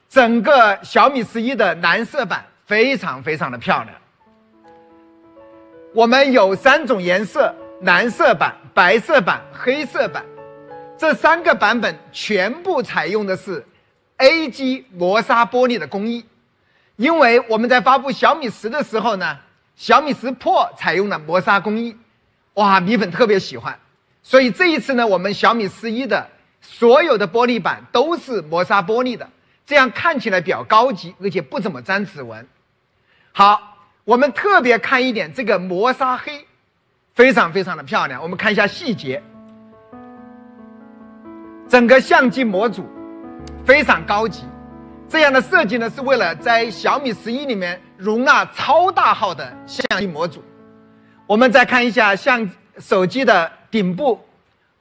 整个小米十一的蓝色版，非常非常的漂亮。我们有三种颜色：蓝色版、白色版、黑色版。这三个版本全部采用的是 AG 磨砂玻璃的工艺。因为我们在发布小米十的时候呢，小米十 Pro 采用了磨砂工艺，哇，米粉特别喜欢。所以这一次呢，我们小米十一的所有的玻璃板都是磨砂玻璃的，这样看起来比较高级，而且不怎么沾指纹。好，我们特别看一点这个磨砂黑，非常非常的漂亮。我们看一下细节，整个相机模组非常高级。这样的设计呢，是为了在小米十一里面容纳超大号的相机模组。我们再看一下相手机的顶部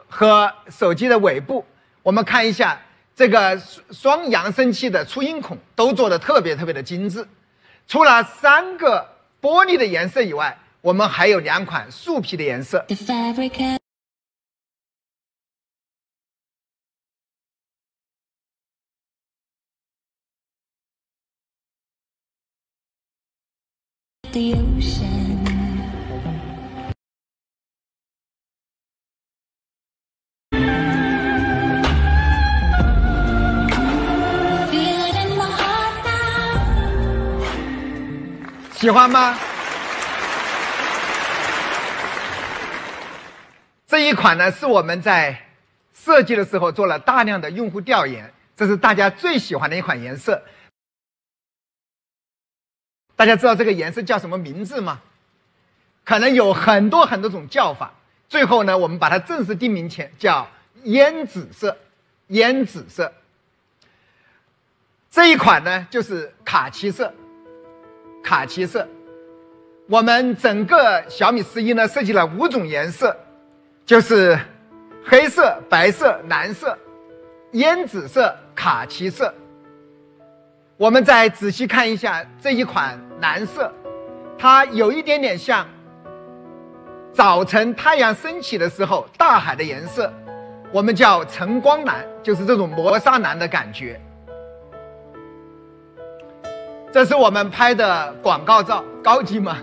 和手机的尾部，我们看一下这个双扬声器的出音孔都做的特别特别的精致。除了三个玻璃的颜色以外，我们还有两款树皮的颜色。喜欢吗？这一款呢，是我们在设计的时候做了大量的用户调研，这是大家最喜欢的一款颜色。大家知道这个颜色叫什么名字吗？可能有很多很多种叫法，最后呢，我们把它正式定名前叫烟紫色，烟紫色。这一款呢，就是卡其色，卡其色。我们整个小米十一呢设计了五种颜色，就是黑色、白色、蓝色、烟紫色、卡其色。我们再仔细看一下这一款蓝色，它有一点点像早晨太阳升起的时候大海的颜色，我们叫晨光蓝，就是这种磨砂蓝的感觉。这是我们拍的广告照，高级吗？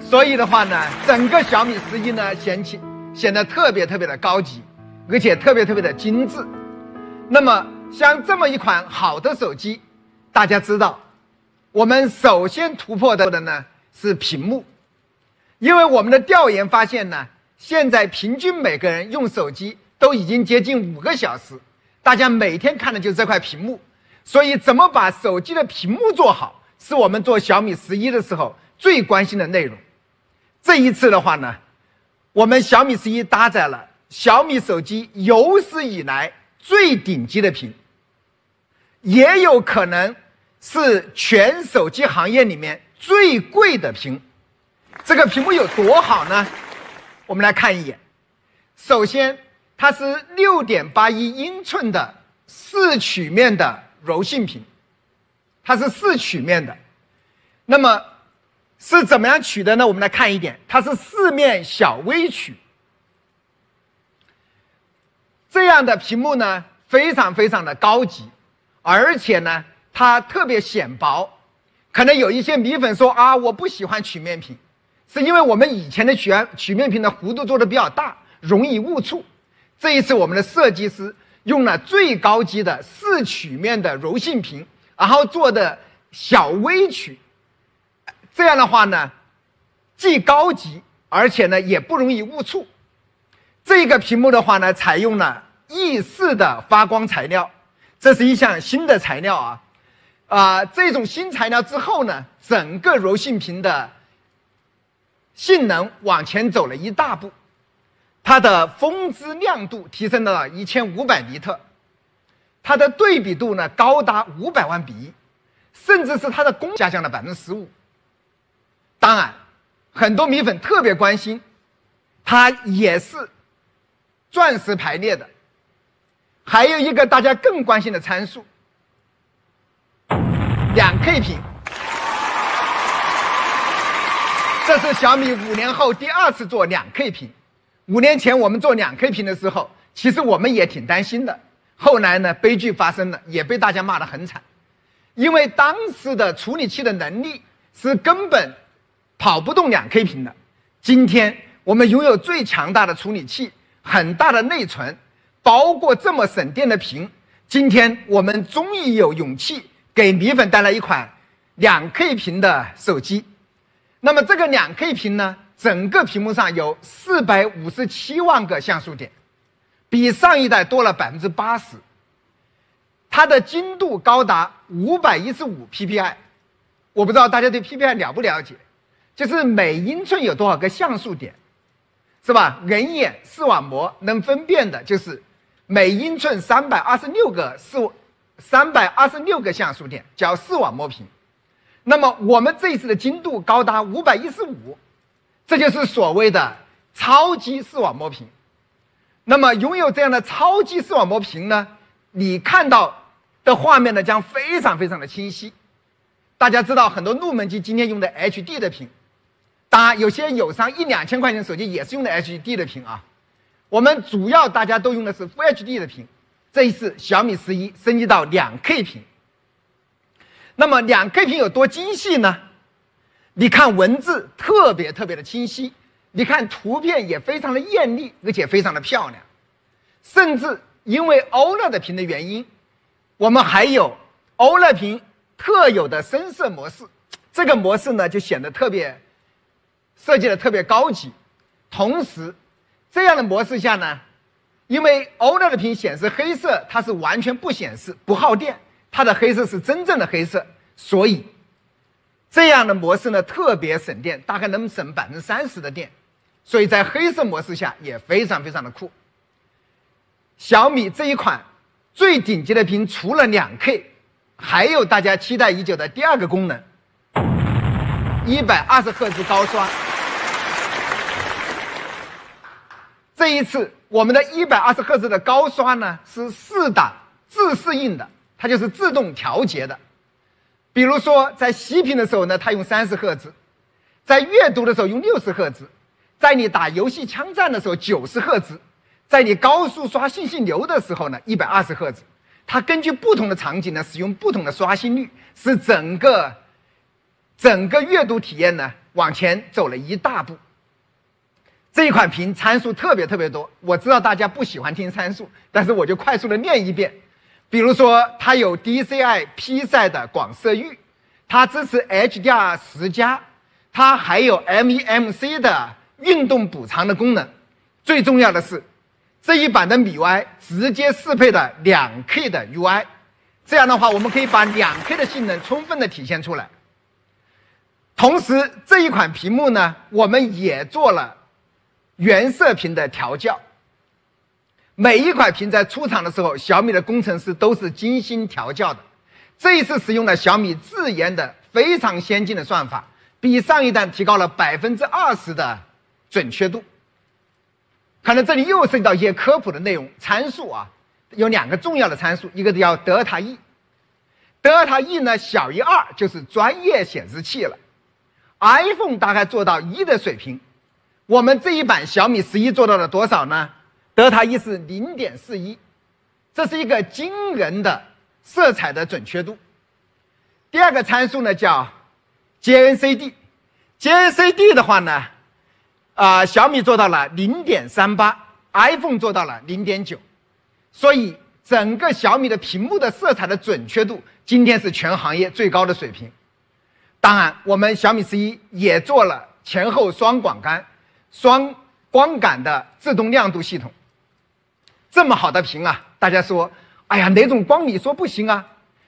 所以的话呢，整个小米十一呢显起显得特别特别的高级，而且特别特别的精致。那么像这么一款好的手机，大家知道，我们首先突破的呢是屏幕，因为我们的调研发现呢，现在平均每个人用手机都已经接近五个小时，大家每天看的就是这块屏幕，所以怎么把手机的屏幕做好，是我们做小米十一的时候最关心的内容。这一次的话呢，我们小米十一搭载了小米手机有史以来最顶级的屏，也有可能是全手机行业里面最贵的屏。这个屏幕有多好呢？我们来看一眼。首先，它是六点八一英寸的四曲面的柔性屏，它是四曲面的。那么是怎么样取的呢？我们来看一点，它是四面小微曲。这样的屏幕呢，非常非常的高级，而且呢，它特别显薄。可能有一些米粉说啊，我不喜欢曲面屏，是因为我们以前的曲曲面屏的弧度做的比较大，容易误触。这一次我们的设计师用了最高级的四曲面的柔性屏，然后做的小微曲，这样的话呢，既高级，而且呢也不容易误触。这个屏幕的话呢，采用了 E 四的发光材料，这是一项新的材料啊，啊、这种新材料之后呢，整个柔性屏的性能往前走了一大步，它的峰值亮度提升到了一千五百尼特，它的对比度呢高达五百万比一，甚至是它的功下降了百分之十五。当然，很多米粉特别关心，它也是钻石排列的。还有一个大家更关心的参数，两 K 屏。这是小米五年后第二次做两 K 屏。五年前我们做两 K 屏的时候，其实我们也挺担心的。后来呢，悲剧发生了，也被大家骂得很惨，因为当时的处理器的能力是根本跑不动两 K 屏的。今天我们拥有最强大的处理器，很大的内存，包括这么省电的屏。今天我们终于有勇气给米粉带来一款两 K 屏的手机。那么这个两 K 屏呢，整个屏幕上有四百五十七万个像素点，比上一代多了百分之八十。它的精度高达五百一十五 PPI，我不知道大家对 PPI 了不了解，就是每英寸有多少个像素点，是吧？人眼视网膜能分辨的就是每英寸三百二十六个视三百二十六个像素点，叫视网膜屏。那么我们这一次的精度高达五百一十五，这就是所谓的超级视网膜屏。那么拥有这样的超级视网膜屏呢，你看到的画面呢将非常非常的清晰。大家知道很多入门机今天用的 HD 的屏，当然有些友商一两千块钱手机也是用的 HD 的屏啊。我们主要大家都用的是 Full HD 的屏，这一次小米十一升级到两 K 屏。那么两 K 屏有多精细呢？你看文字特别特别的清晰，你看图片也非常的艳丽，而且非常的漂亮。甚至因为 OLED 屏的原因，我们还有 OLED 屏特有的深色模式，这个模式呢就显得特别设计的特别高级。同时，这样的模式下呢，因为 OLED 的屏显示黑色，它是完全不显示、不耗电。它的黑色是真正的黑色，所以这样的模式呢特别省电，大概能省百分之三十的电，所以在黑色模式下也非常非常的酷。小米这一款最顶级的屏，除了两 K，还有大家期待已久的第二个功能——一百二十赫兹高刷。这一次我们的一百二十赫兹的高刷呢是四档自适应的。它就是自动调节的，比如说在熄屏的时候呢，它用三十赫兹；在阅读的时候用六十赫兹；在你打游戏枪战的时候九十赫兹；在你高速刷信息流的时候呢一百二十赫兹。它根据不同的场景呢，使用不同的刷新率，使整个整个阅读体验呢往前走了一大步。这一款屏参数特别特别多，我知道大家不喜欢听参数，但是我就快速的念一遍。比如说，它有 DCI P 赛的广色域，它支持 HDR 十加，它还有 MEMC 的运动补偿的功能。最重要的是，这一版的米 UI 直接适配的两 K 的 UI，这样的话，我们可以把两 K 的性能充分的体现出来。同时，这一款屏幕呢，我们也做了原色屏的调教。每一款屏在出厂的时候，小米的工程师都是精心调教的。这一次使用了小米自研的非常先进的算法，比上一代提高了百分之二十的准确度。可能这里又涉及到一些科普的内容，参数啊，有两个重要的参数，一个叫德尔塔 E，德尔塔 E 呢小于二就是专业显示器了。iPhone 大概做到一的水平，我们这一版小米十一做到了多少呢？德塔一是零点四一，这是一个惊人的色彩的准确度。第二个参数呢叫 JNCD，JNCD 的话呢，啊、小米做到了零点三八，iPhone 做到了零点九，所以整个小米的屏幕的色彩的准确度今天是全行业最高的水平。当然，我们小米十一也做了前后双广杆、双光感的自动亮度系统。这么好的屏啊，大家说，哎呀，哪种光你说不行啊？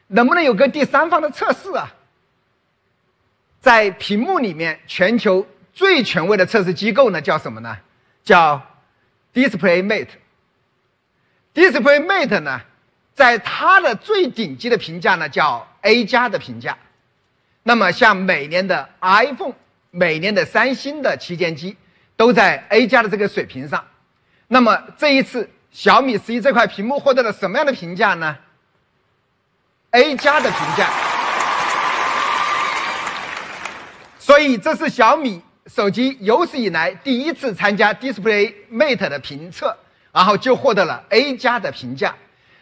能不能有个第三方的测试啊？在屏幕里面，全球最权威的测试机构呢叫什么呢？叫 DisplayMate。DisplayMate 呢，在它的最顶级的评价呢叫 A 加的评价。那么像每年的 iPhone、每年的三星的旗舰机都在 A 加的这个水平上。那么这一次小米十一这块屏幕获得了什么样的评价呢？A 加的评价。所以这是小米手机有史以来第一次参加 Display Mate 的评测，然后就获得了 A 加的评价。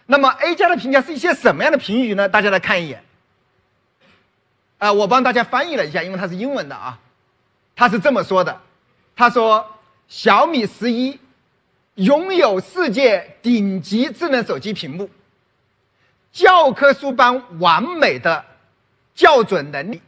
那么 A 加的评价是一些什么样的评语呢？大家来看一眼。呃，我帮大家翻译了一下，因为它是英文的啊。它是这么说的：他说小米十一拥有世界顶级智能手机屏幕，教科书般完美的校准能力。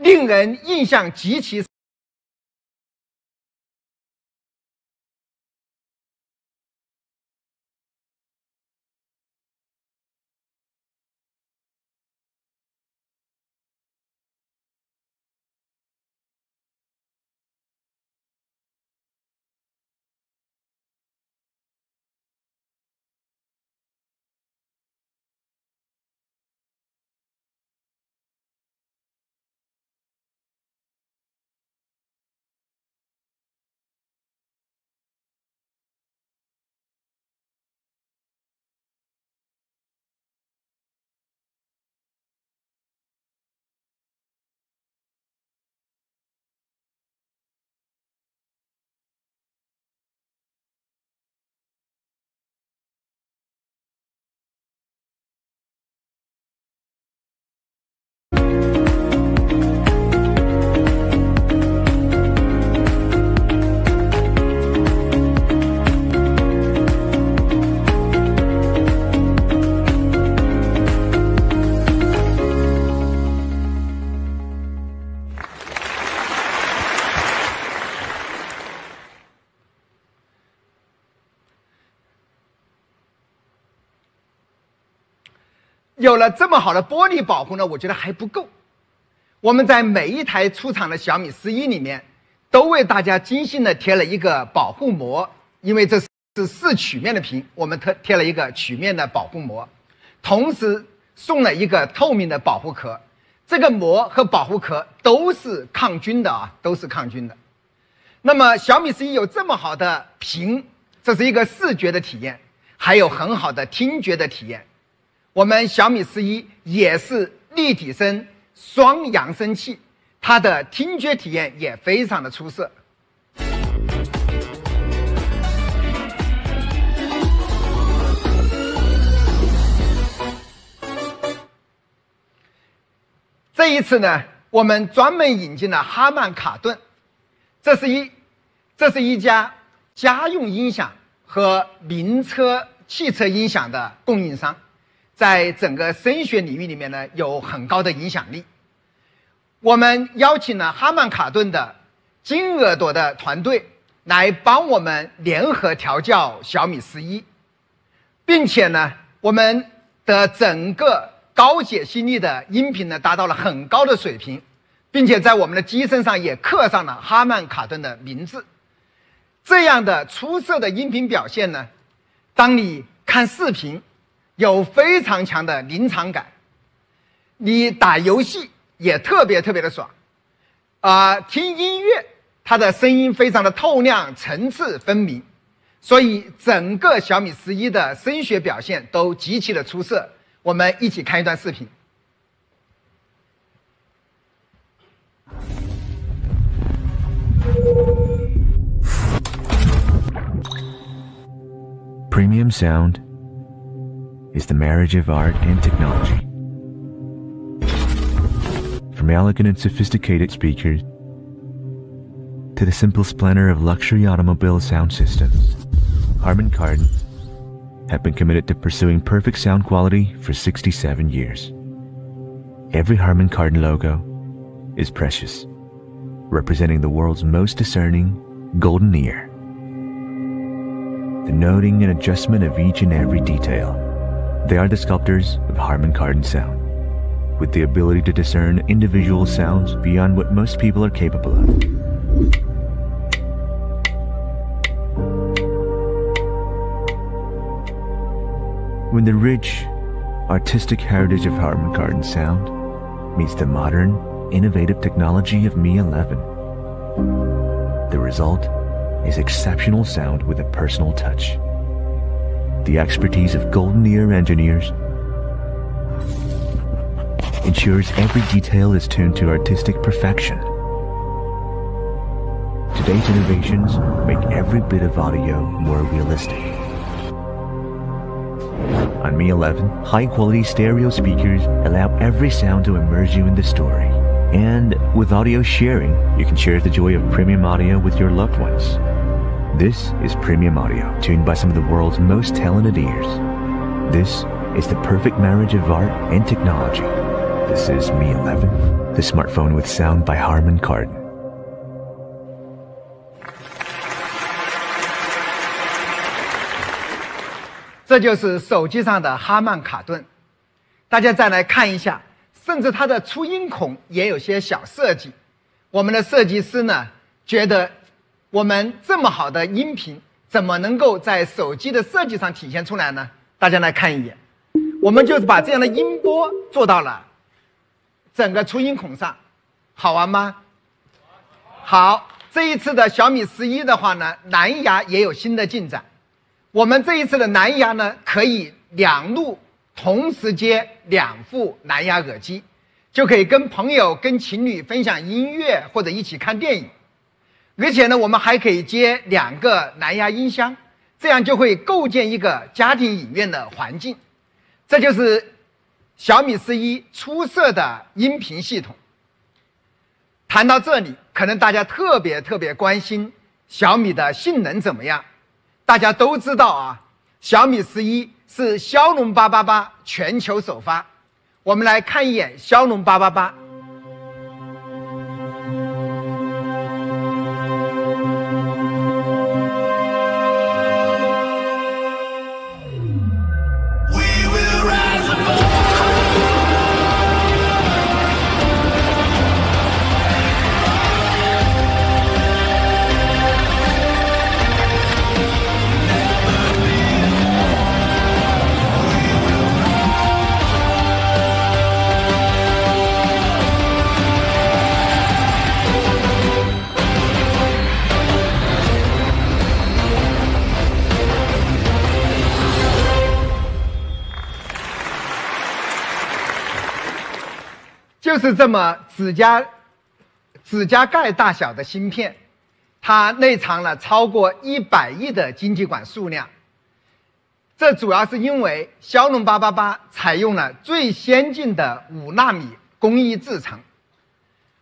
令人印象极其有了这么好的玻璃保护呢，我觉得还不够。我们在每一台出厂的小米十一里面，都为大家精心的贴了一个保护膜，因为这是是四曲面的屏，我们特贴了一个曲面的保护膜，同时送了一个透明的保护壳。这个膜和保护壳都是抗菌的啊，都是抗菌的。那么小米十一有这么好的屏，这是一个视觉的体验，还有很好的听觉的体验。我们小米十一也是立体声双扬声器，它的听觉体验也非常的出色。这一次呢，我们专门引进了哈曼卡顿，这是一，这是一家家用音响和名车汽车音响的供应商，在整个声学领域里面呢有很高的影响力。我们邀请了哈曼卡顿的金耳朵的团队来帮我们联合调教小米十一，并且呢，我们的整个高解析力的音频呢达到了很高的水平，并且在我们的机身上也刻上了哈曼卡顿的名字。这样的出色的音频表现呢，当你看视频，有非常强的临场感，你打游戏也特别特别的爽，啊、听音乐，它的声音非常的透亮，层次分明，所以整个小米十一的声学表现都极其的出色。我们一起看一段视频。Premium sound is the marriage of art and technology. From elegant and sophisticated speakers to the simple splendor of luxury automobile sound systems, Harman Kardon have been committed to pursuing perfect sound quality for 67 years. Every Harman Kardon logo is precious, representing the world's most discerning golden ear the noting and adjustment of each and every detail. They are the sculptors of Harman Kardon sound, with the ability to discern individual sounds beyond what most people are capable of. When the rich, artistic heritage of Harman Kardon sound meets the modern, innovative technology of Mi 11, the result is exceptional sound with a personal touch. The expertise of Golden Ear engineers ensures every detail is tuned to artistic perfection. Today's innovations make every bit of audio more realistic. On Mi 11, high quality stereo speakers allow every sound to immerse you in the story. And with audio sharing, you can share the joy of premium audio with your loved ones. This is premium audio, tuned by some of the world's most talented ears. This is the perfect marriage of art and technology. This is Mi 11, the smartphone with sound by Harman Kardon. 这就是手机上的哈曼卡顿。大家再来看一下，甚至它的出音孔也有些小设计。我们的设计师呢，觉得 我们这么好的音频，怎么能够在手机的设计上体现出来呢？大家来看一眼，我们就是把这样的音波做到了整个出音孔上，好玩吗？好，这一次的小米十一的话呢，蓝牙也有新的进展。我们这一次的蓝牙呢，可以两路同时接两副蓝牙耳机，就可以跟朋友、跟情侣分享音乐或者一起看电影。而且呢，我们还可以接两个蓝牙音箱，这样就会构建一个家庭影院的环境。这就是小米十一出色的音频系统。谈到这里，可能大家特别特别关心小米的性能怎么样。大家都知道啊，小米十一是骁龙八八八全球首发。我们来看一眼骁龙八八八。是这么指甲指甲盖大小的芯片，它内藏了超过一百亿的晶体管数量。这主要是因为骁龙八八八采用了最先进的五纳米工艺制成，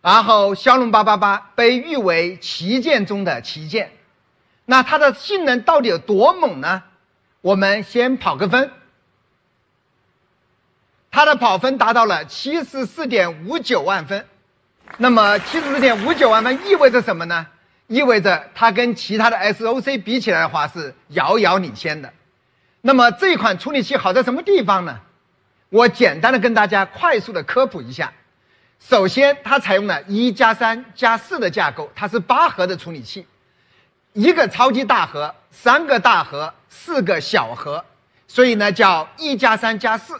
然后骁龙八八八被誉为旗舰中的旗舰。那它的性能到底有多猛呢？我们先跑个分，它的跑分达到了七十四点五九万分。那么七十四点五九万分意味着什么呢？意味着它跟其他的 SOC 比起来的话是遥遥领先的。那么这款处理器好在什么地方呢？我简单的跟大家快速的科普一下。首先，它采用了一加三加四的架构，它是八核的处理器，一个超级大核，三个大核，四个小核，所以呢叫一加三加四。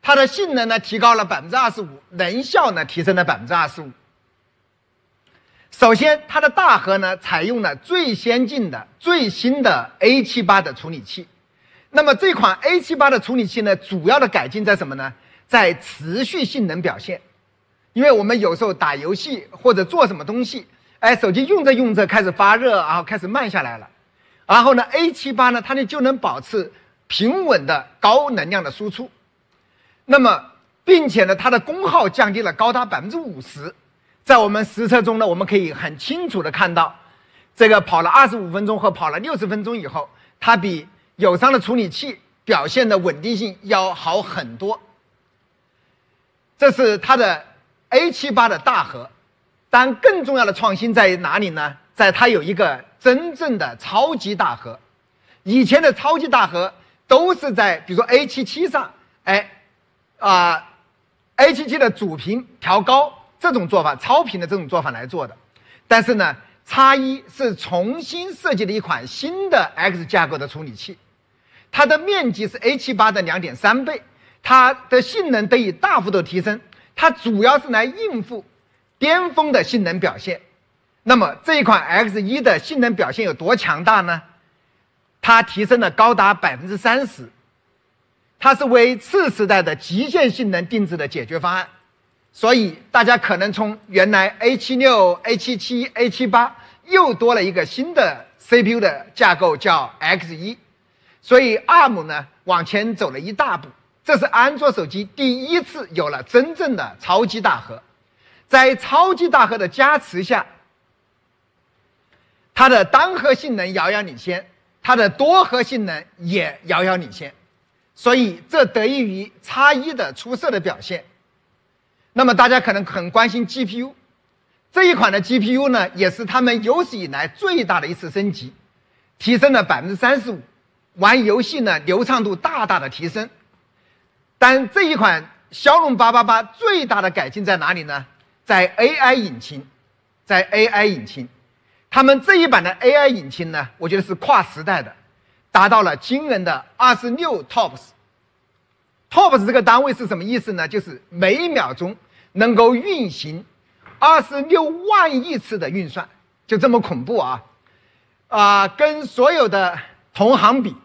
它的性能呢提高了百分之二十五，能效呢提升了百分之二十五。首先，它的大核呢采用了最先进的、最新的 A 七八的处理器。那么这款 A 七八的处理器呢，主要的改进在什么呢？在持续性能表现。因为我们有时候打游戏或者做什么东西，哎，手机用着用着开始发热，然后开始慢下来了。然后呢，A 七八呢，它呢就能保持平稳的高能量的输出。那么，并且呢，它的功耗降低了高达百分之五十。在我们实测中呢，我们可以很清楚的看到，这个跑了二十五分钟和跑了六十分钟以后，它比友商的处理器表现的稳定性要好很多。这是它的 A 七八的大核，但更重要的创新在于哪里呢？在它有一个真正的超级大核。以前的超级大核都是在比如说 A 七七上，哎，啊，A 七七的主频调高这种做法，超频的这种做法来做的。但是呢，叉一是重新设计的一款新的 X 架构的处理器。它的面积是 A 七八的两点三倍，它的性能得以大幅度提升。它主要是来应付巅峰的性能表现。那么这一款 X 一的性能表现有多强大呢？它提升了高达百分之三十，它是为次时代的极限性能定制的解决方案。所以大家可能从原来 A 七六、A 七七、A 七八又多了一个新的 CPU 的架构，叫 X 一。所以 ARM 呢往前走了一大步，这是安卓手机第一次有了真正的超级大核，在超级大核的加持下，它的单核性能遥遥领先，它的多核性能也遥遥领先，所以这得益于叉一的出色的表现。那么大家可能很关心 GPU，这一款的 GPU 呢也是他们有史以来最大的一次升级，提升了百分之三十五。玩游戏呢，流畅度大大的提升。但这一款骁龙八八八最大的改进在哪里呢？在 AI 引擎，在 AI 引擎，他们这一版的 AI 引擎呢，我觉得是跨时代的，达到了惊人的二十六 TOPS。TOPS 这个单位是什么意思呢？就是每秒钟能够运行二十六万亿次的运算，就这么恐怖啊！啊，跟所有的同行比。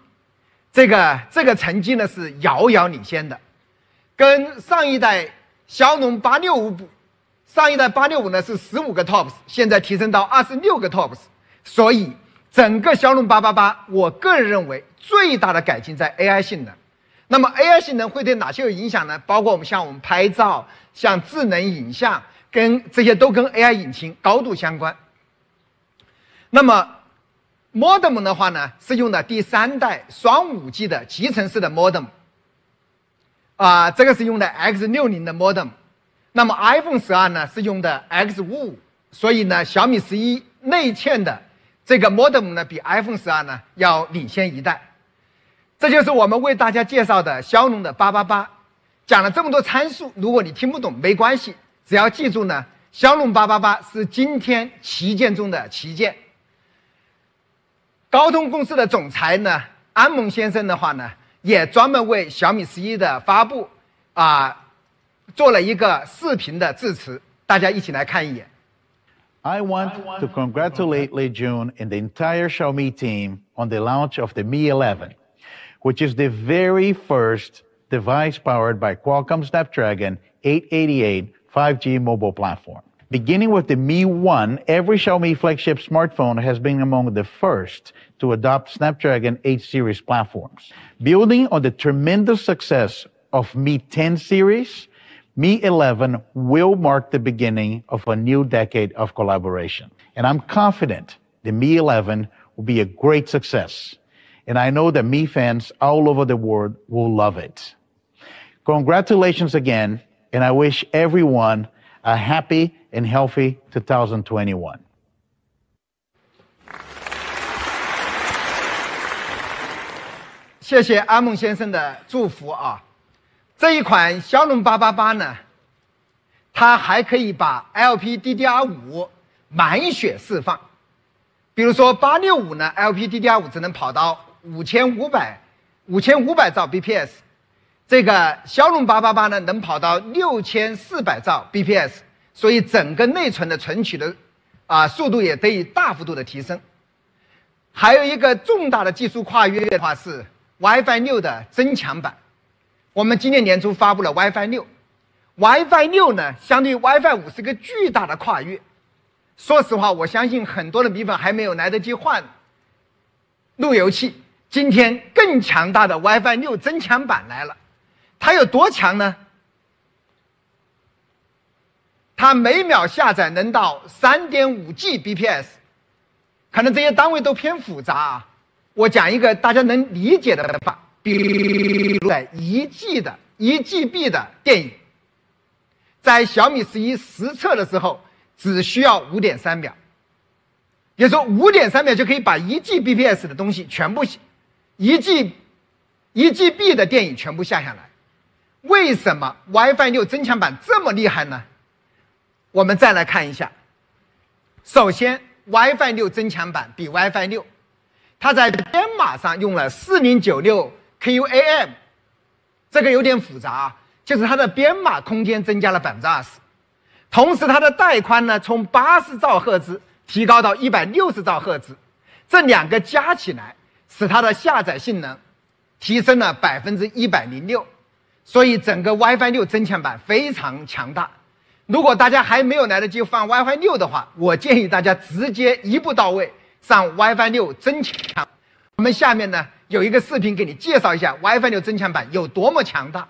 这个这个成绩呢是遥遥领先的，跟上一代骁龙八六五比，上一代八六五呢是十五个 TOPS，现在提升到二十六个 TOPS，所以整个骁龙八八八，我个人认为最大的改进在 AI 性能。那么 AI 性能会对哪些有影响呢？包括我们像我们拍照、像智能影像，跟这些都跟 AI 引擎高度相关。那么 modem 的话呢，是用的第三代双五 G 的集成式的 modem，啊，这个是用的 X 六零的 modem，那么 iPhone 十二呢是用的 X 五五，所以呢，小米十一内嵌的这个 modem 呢比 iPhone 十二呢要领先一代。这就是我们为大家介绍的骁龙的八八八，讲了这么多参数，如果你听不懂没关系，只要记住呢，骁龙八八八是今天旗舰中的旗舰。高通公司的总裁呢，安蒙先生的话呢，也专门为小米十一的发布啊做了一个视频的致辞，大家一起来看一眼。I want to congratulate Lei Jun and the entire Xiaomi team on the launch of the Mi 11, which is the very first device powered by Qualcomm Snapdragon 888 5G mobile platform. Beginning with the Mi 1, every Xiaomi flagship smartphone has been among the first to adopt Snapdragon 8 series platforms. Building on the tremendous success of Mi 10 series, Mi 11 will mark the beginning of a new decade of collaboration. And I'm confident the Mi 11 will be a great success. And I know that Mi fans all over the world will love it. Congratulations again, and I wish everyone a happy and healthy 2021. 谢这一款骁龙八八八呢，它还可以把 LPDDR5 满血释放。比如说八六五呢，LPDDR5 只能跑到五千五百五千五百兆 bps，这个骁龙八八八呢能跑到六千四百兆 bps，所以整个内存的存取的啊速度也得以大幅度的提升。还有一个重大的技术跨越的话是 WiFi 六的增强版。我们今年年初发布了 WiFi 六，WiFi 六呢相对于 WiFi 五是个巨大的跨越。说实话，我相信很多的米粉还没有来得及换路由器，今天更强大的 WiFi 六增强版来了。它有多强呢？它每秒下载能到三点五 Gbps，可能这些单位都偏复杂啊。我讲一个大家能理解的法，比如在一 G 的一 GB 的电影，在小米十一实测的时候。只需要五点三秒，也就是说五点三秒就可以把一 Gbps 的东西全部一 G 一 GB 的电影全部下下来。为什么 WiFi 六增强版这么厉害呢？我们再来看一下。首先，WiFi 六增强版比 WiFi 六，它在编码上用了四零九六 QAM，这个有点复杂啊，就是它的编码空间增加了百分之二十。同时，它的带宽呢，从八十兆赫兹提高到一百六十兆赫兹，这两个加起来，使它的下载性能提升了百分之一百零六。所以，整个 WiFi 六增强版非常强大。如果大家还没有来得及放 WiFi 六的话，我建议大家直接一步到位上 WiFi 六增强。我们下面呢有一个视频给你介绍一下 WiFi 六增强版有多么强大。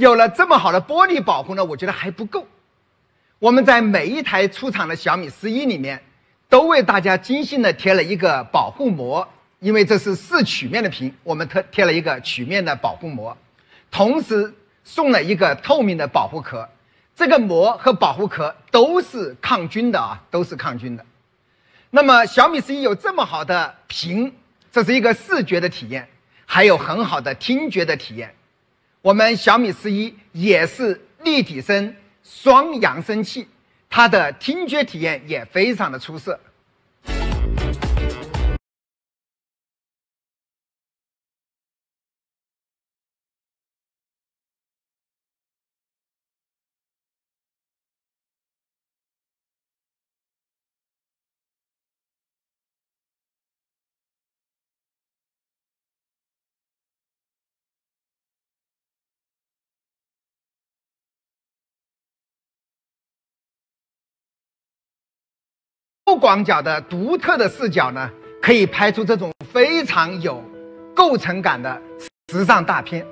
有了这么好的玻璃保护呢，我觉得还不够。我们在每一台出厂的小米十一里面，都为大家精心的贴了一个保护膜，因为这是四曲面的屏，我们特贴了一个曲面的保护膜，同时送了一个透明的保护壳。这个膜和保护壳都是抗菌的啊，都是抗菌的。那么小米十一有这么好的屏，这是一个视觉的体验，还有很好的听觉的体验。我们小米十一也是立体声双扬声器，它的听觉体验也非常的出色。广角的独特的视角呢，可以拍出这种非常有构成感的时尚大片。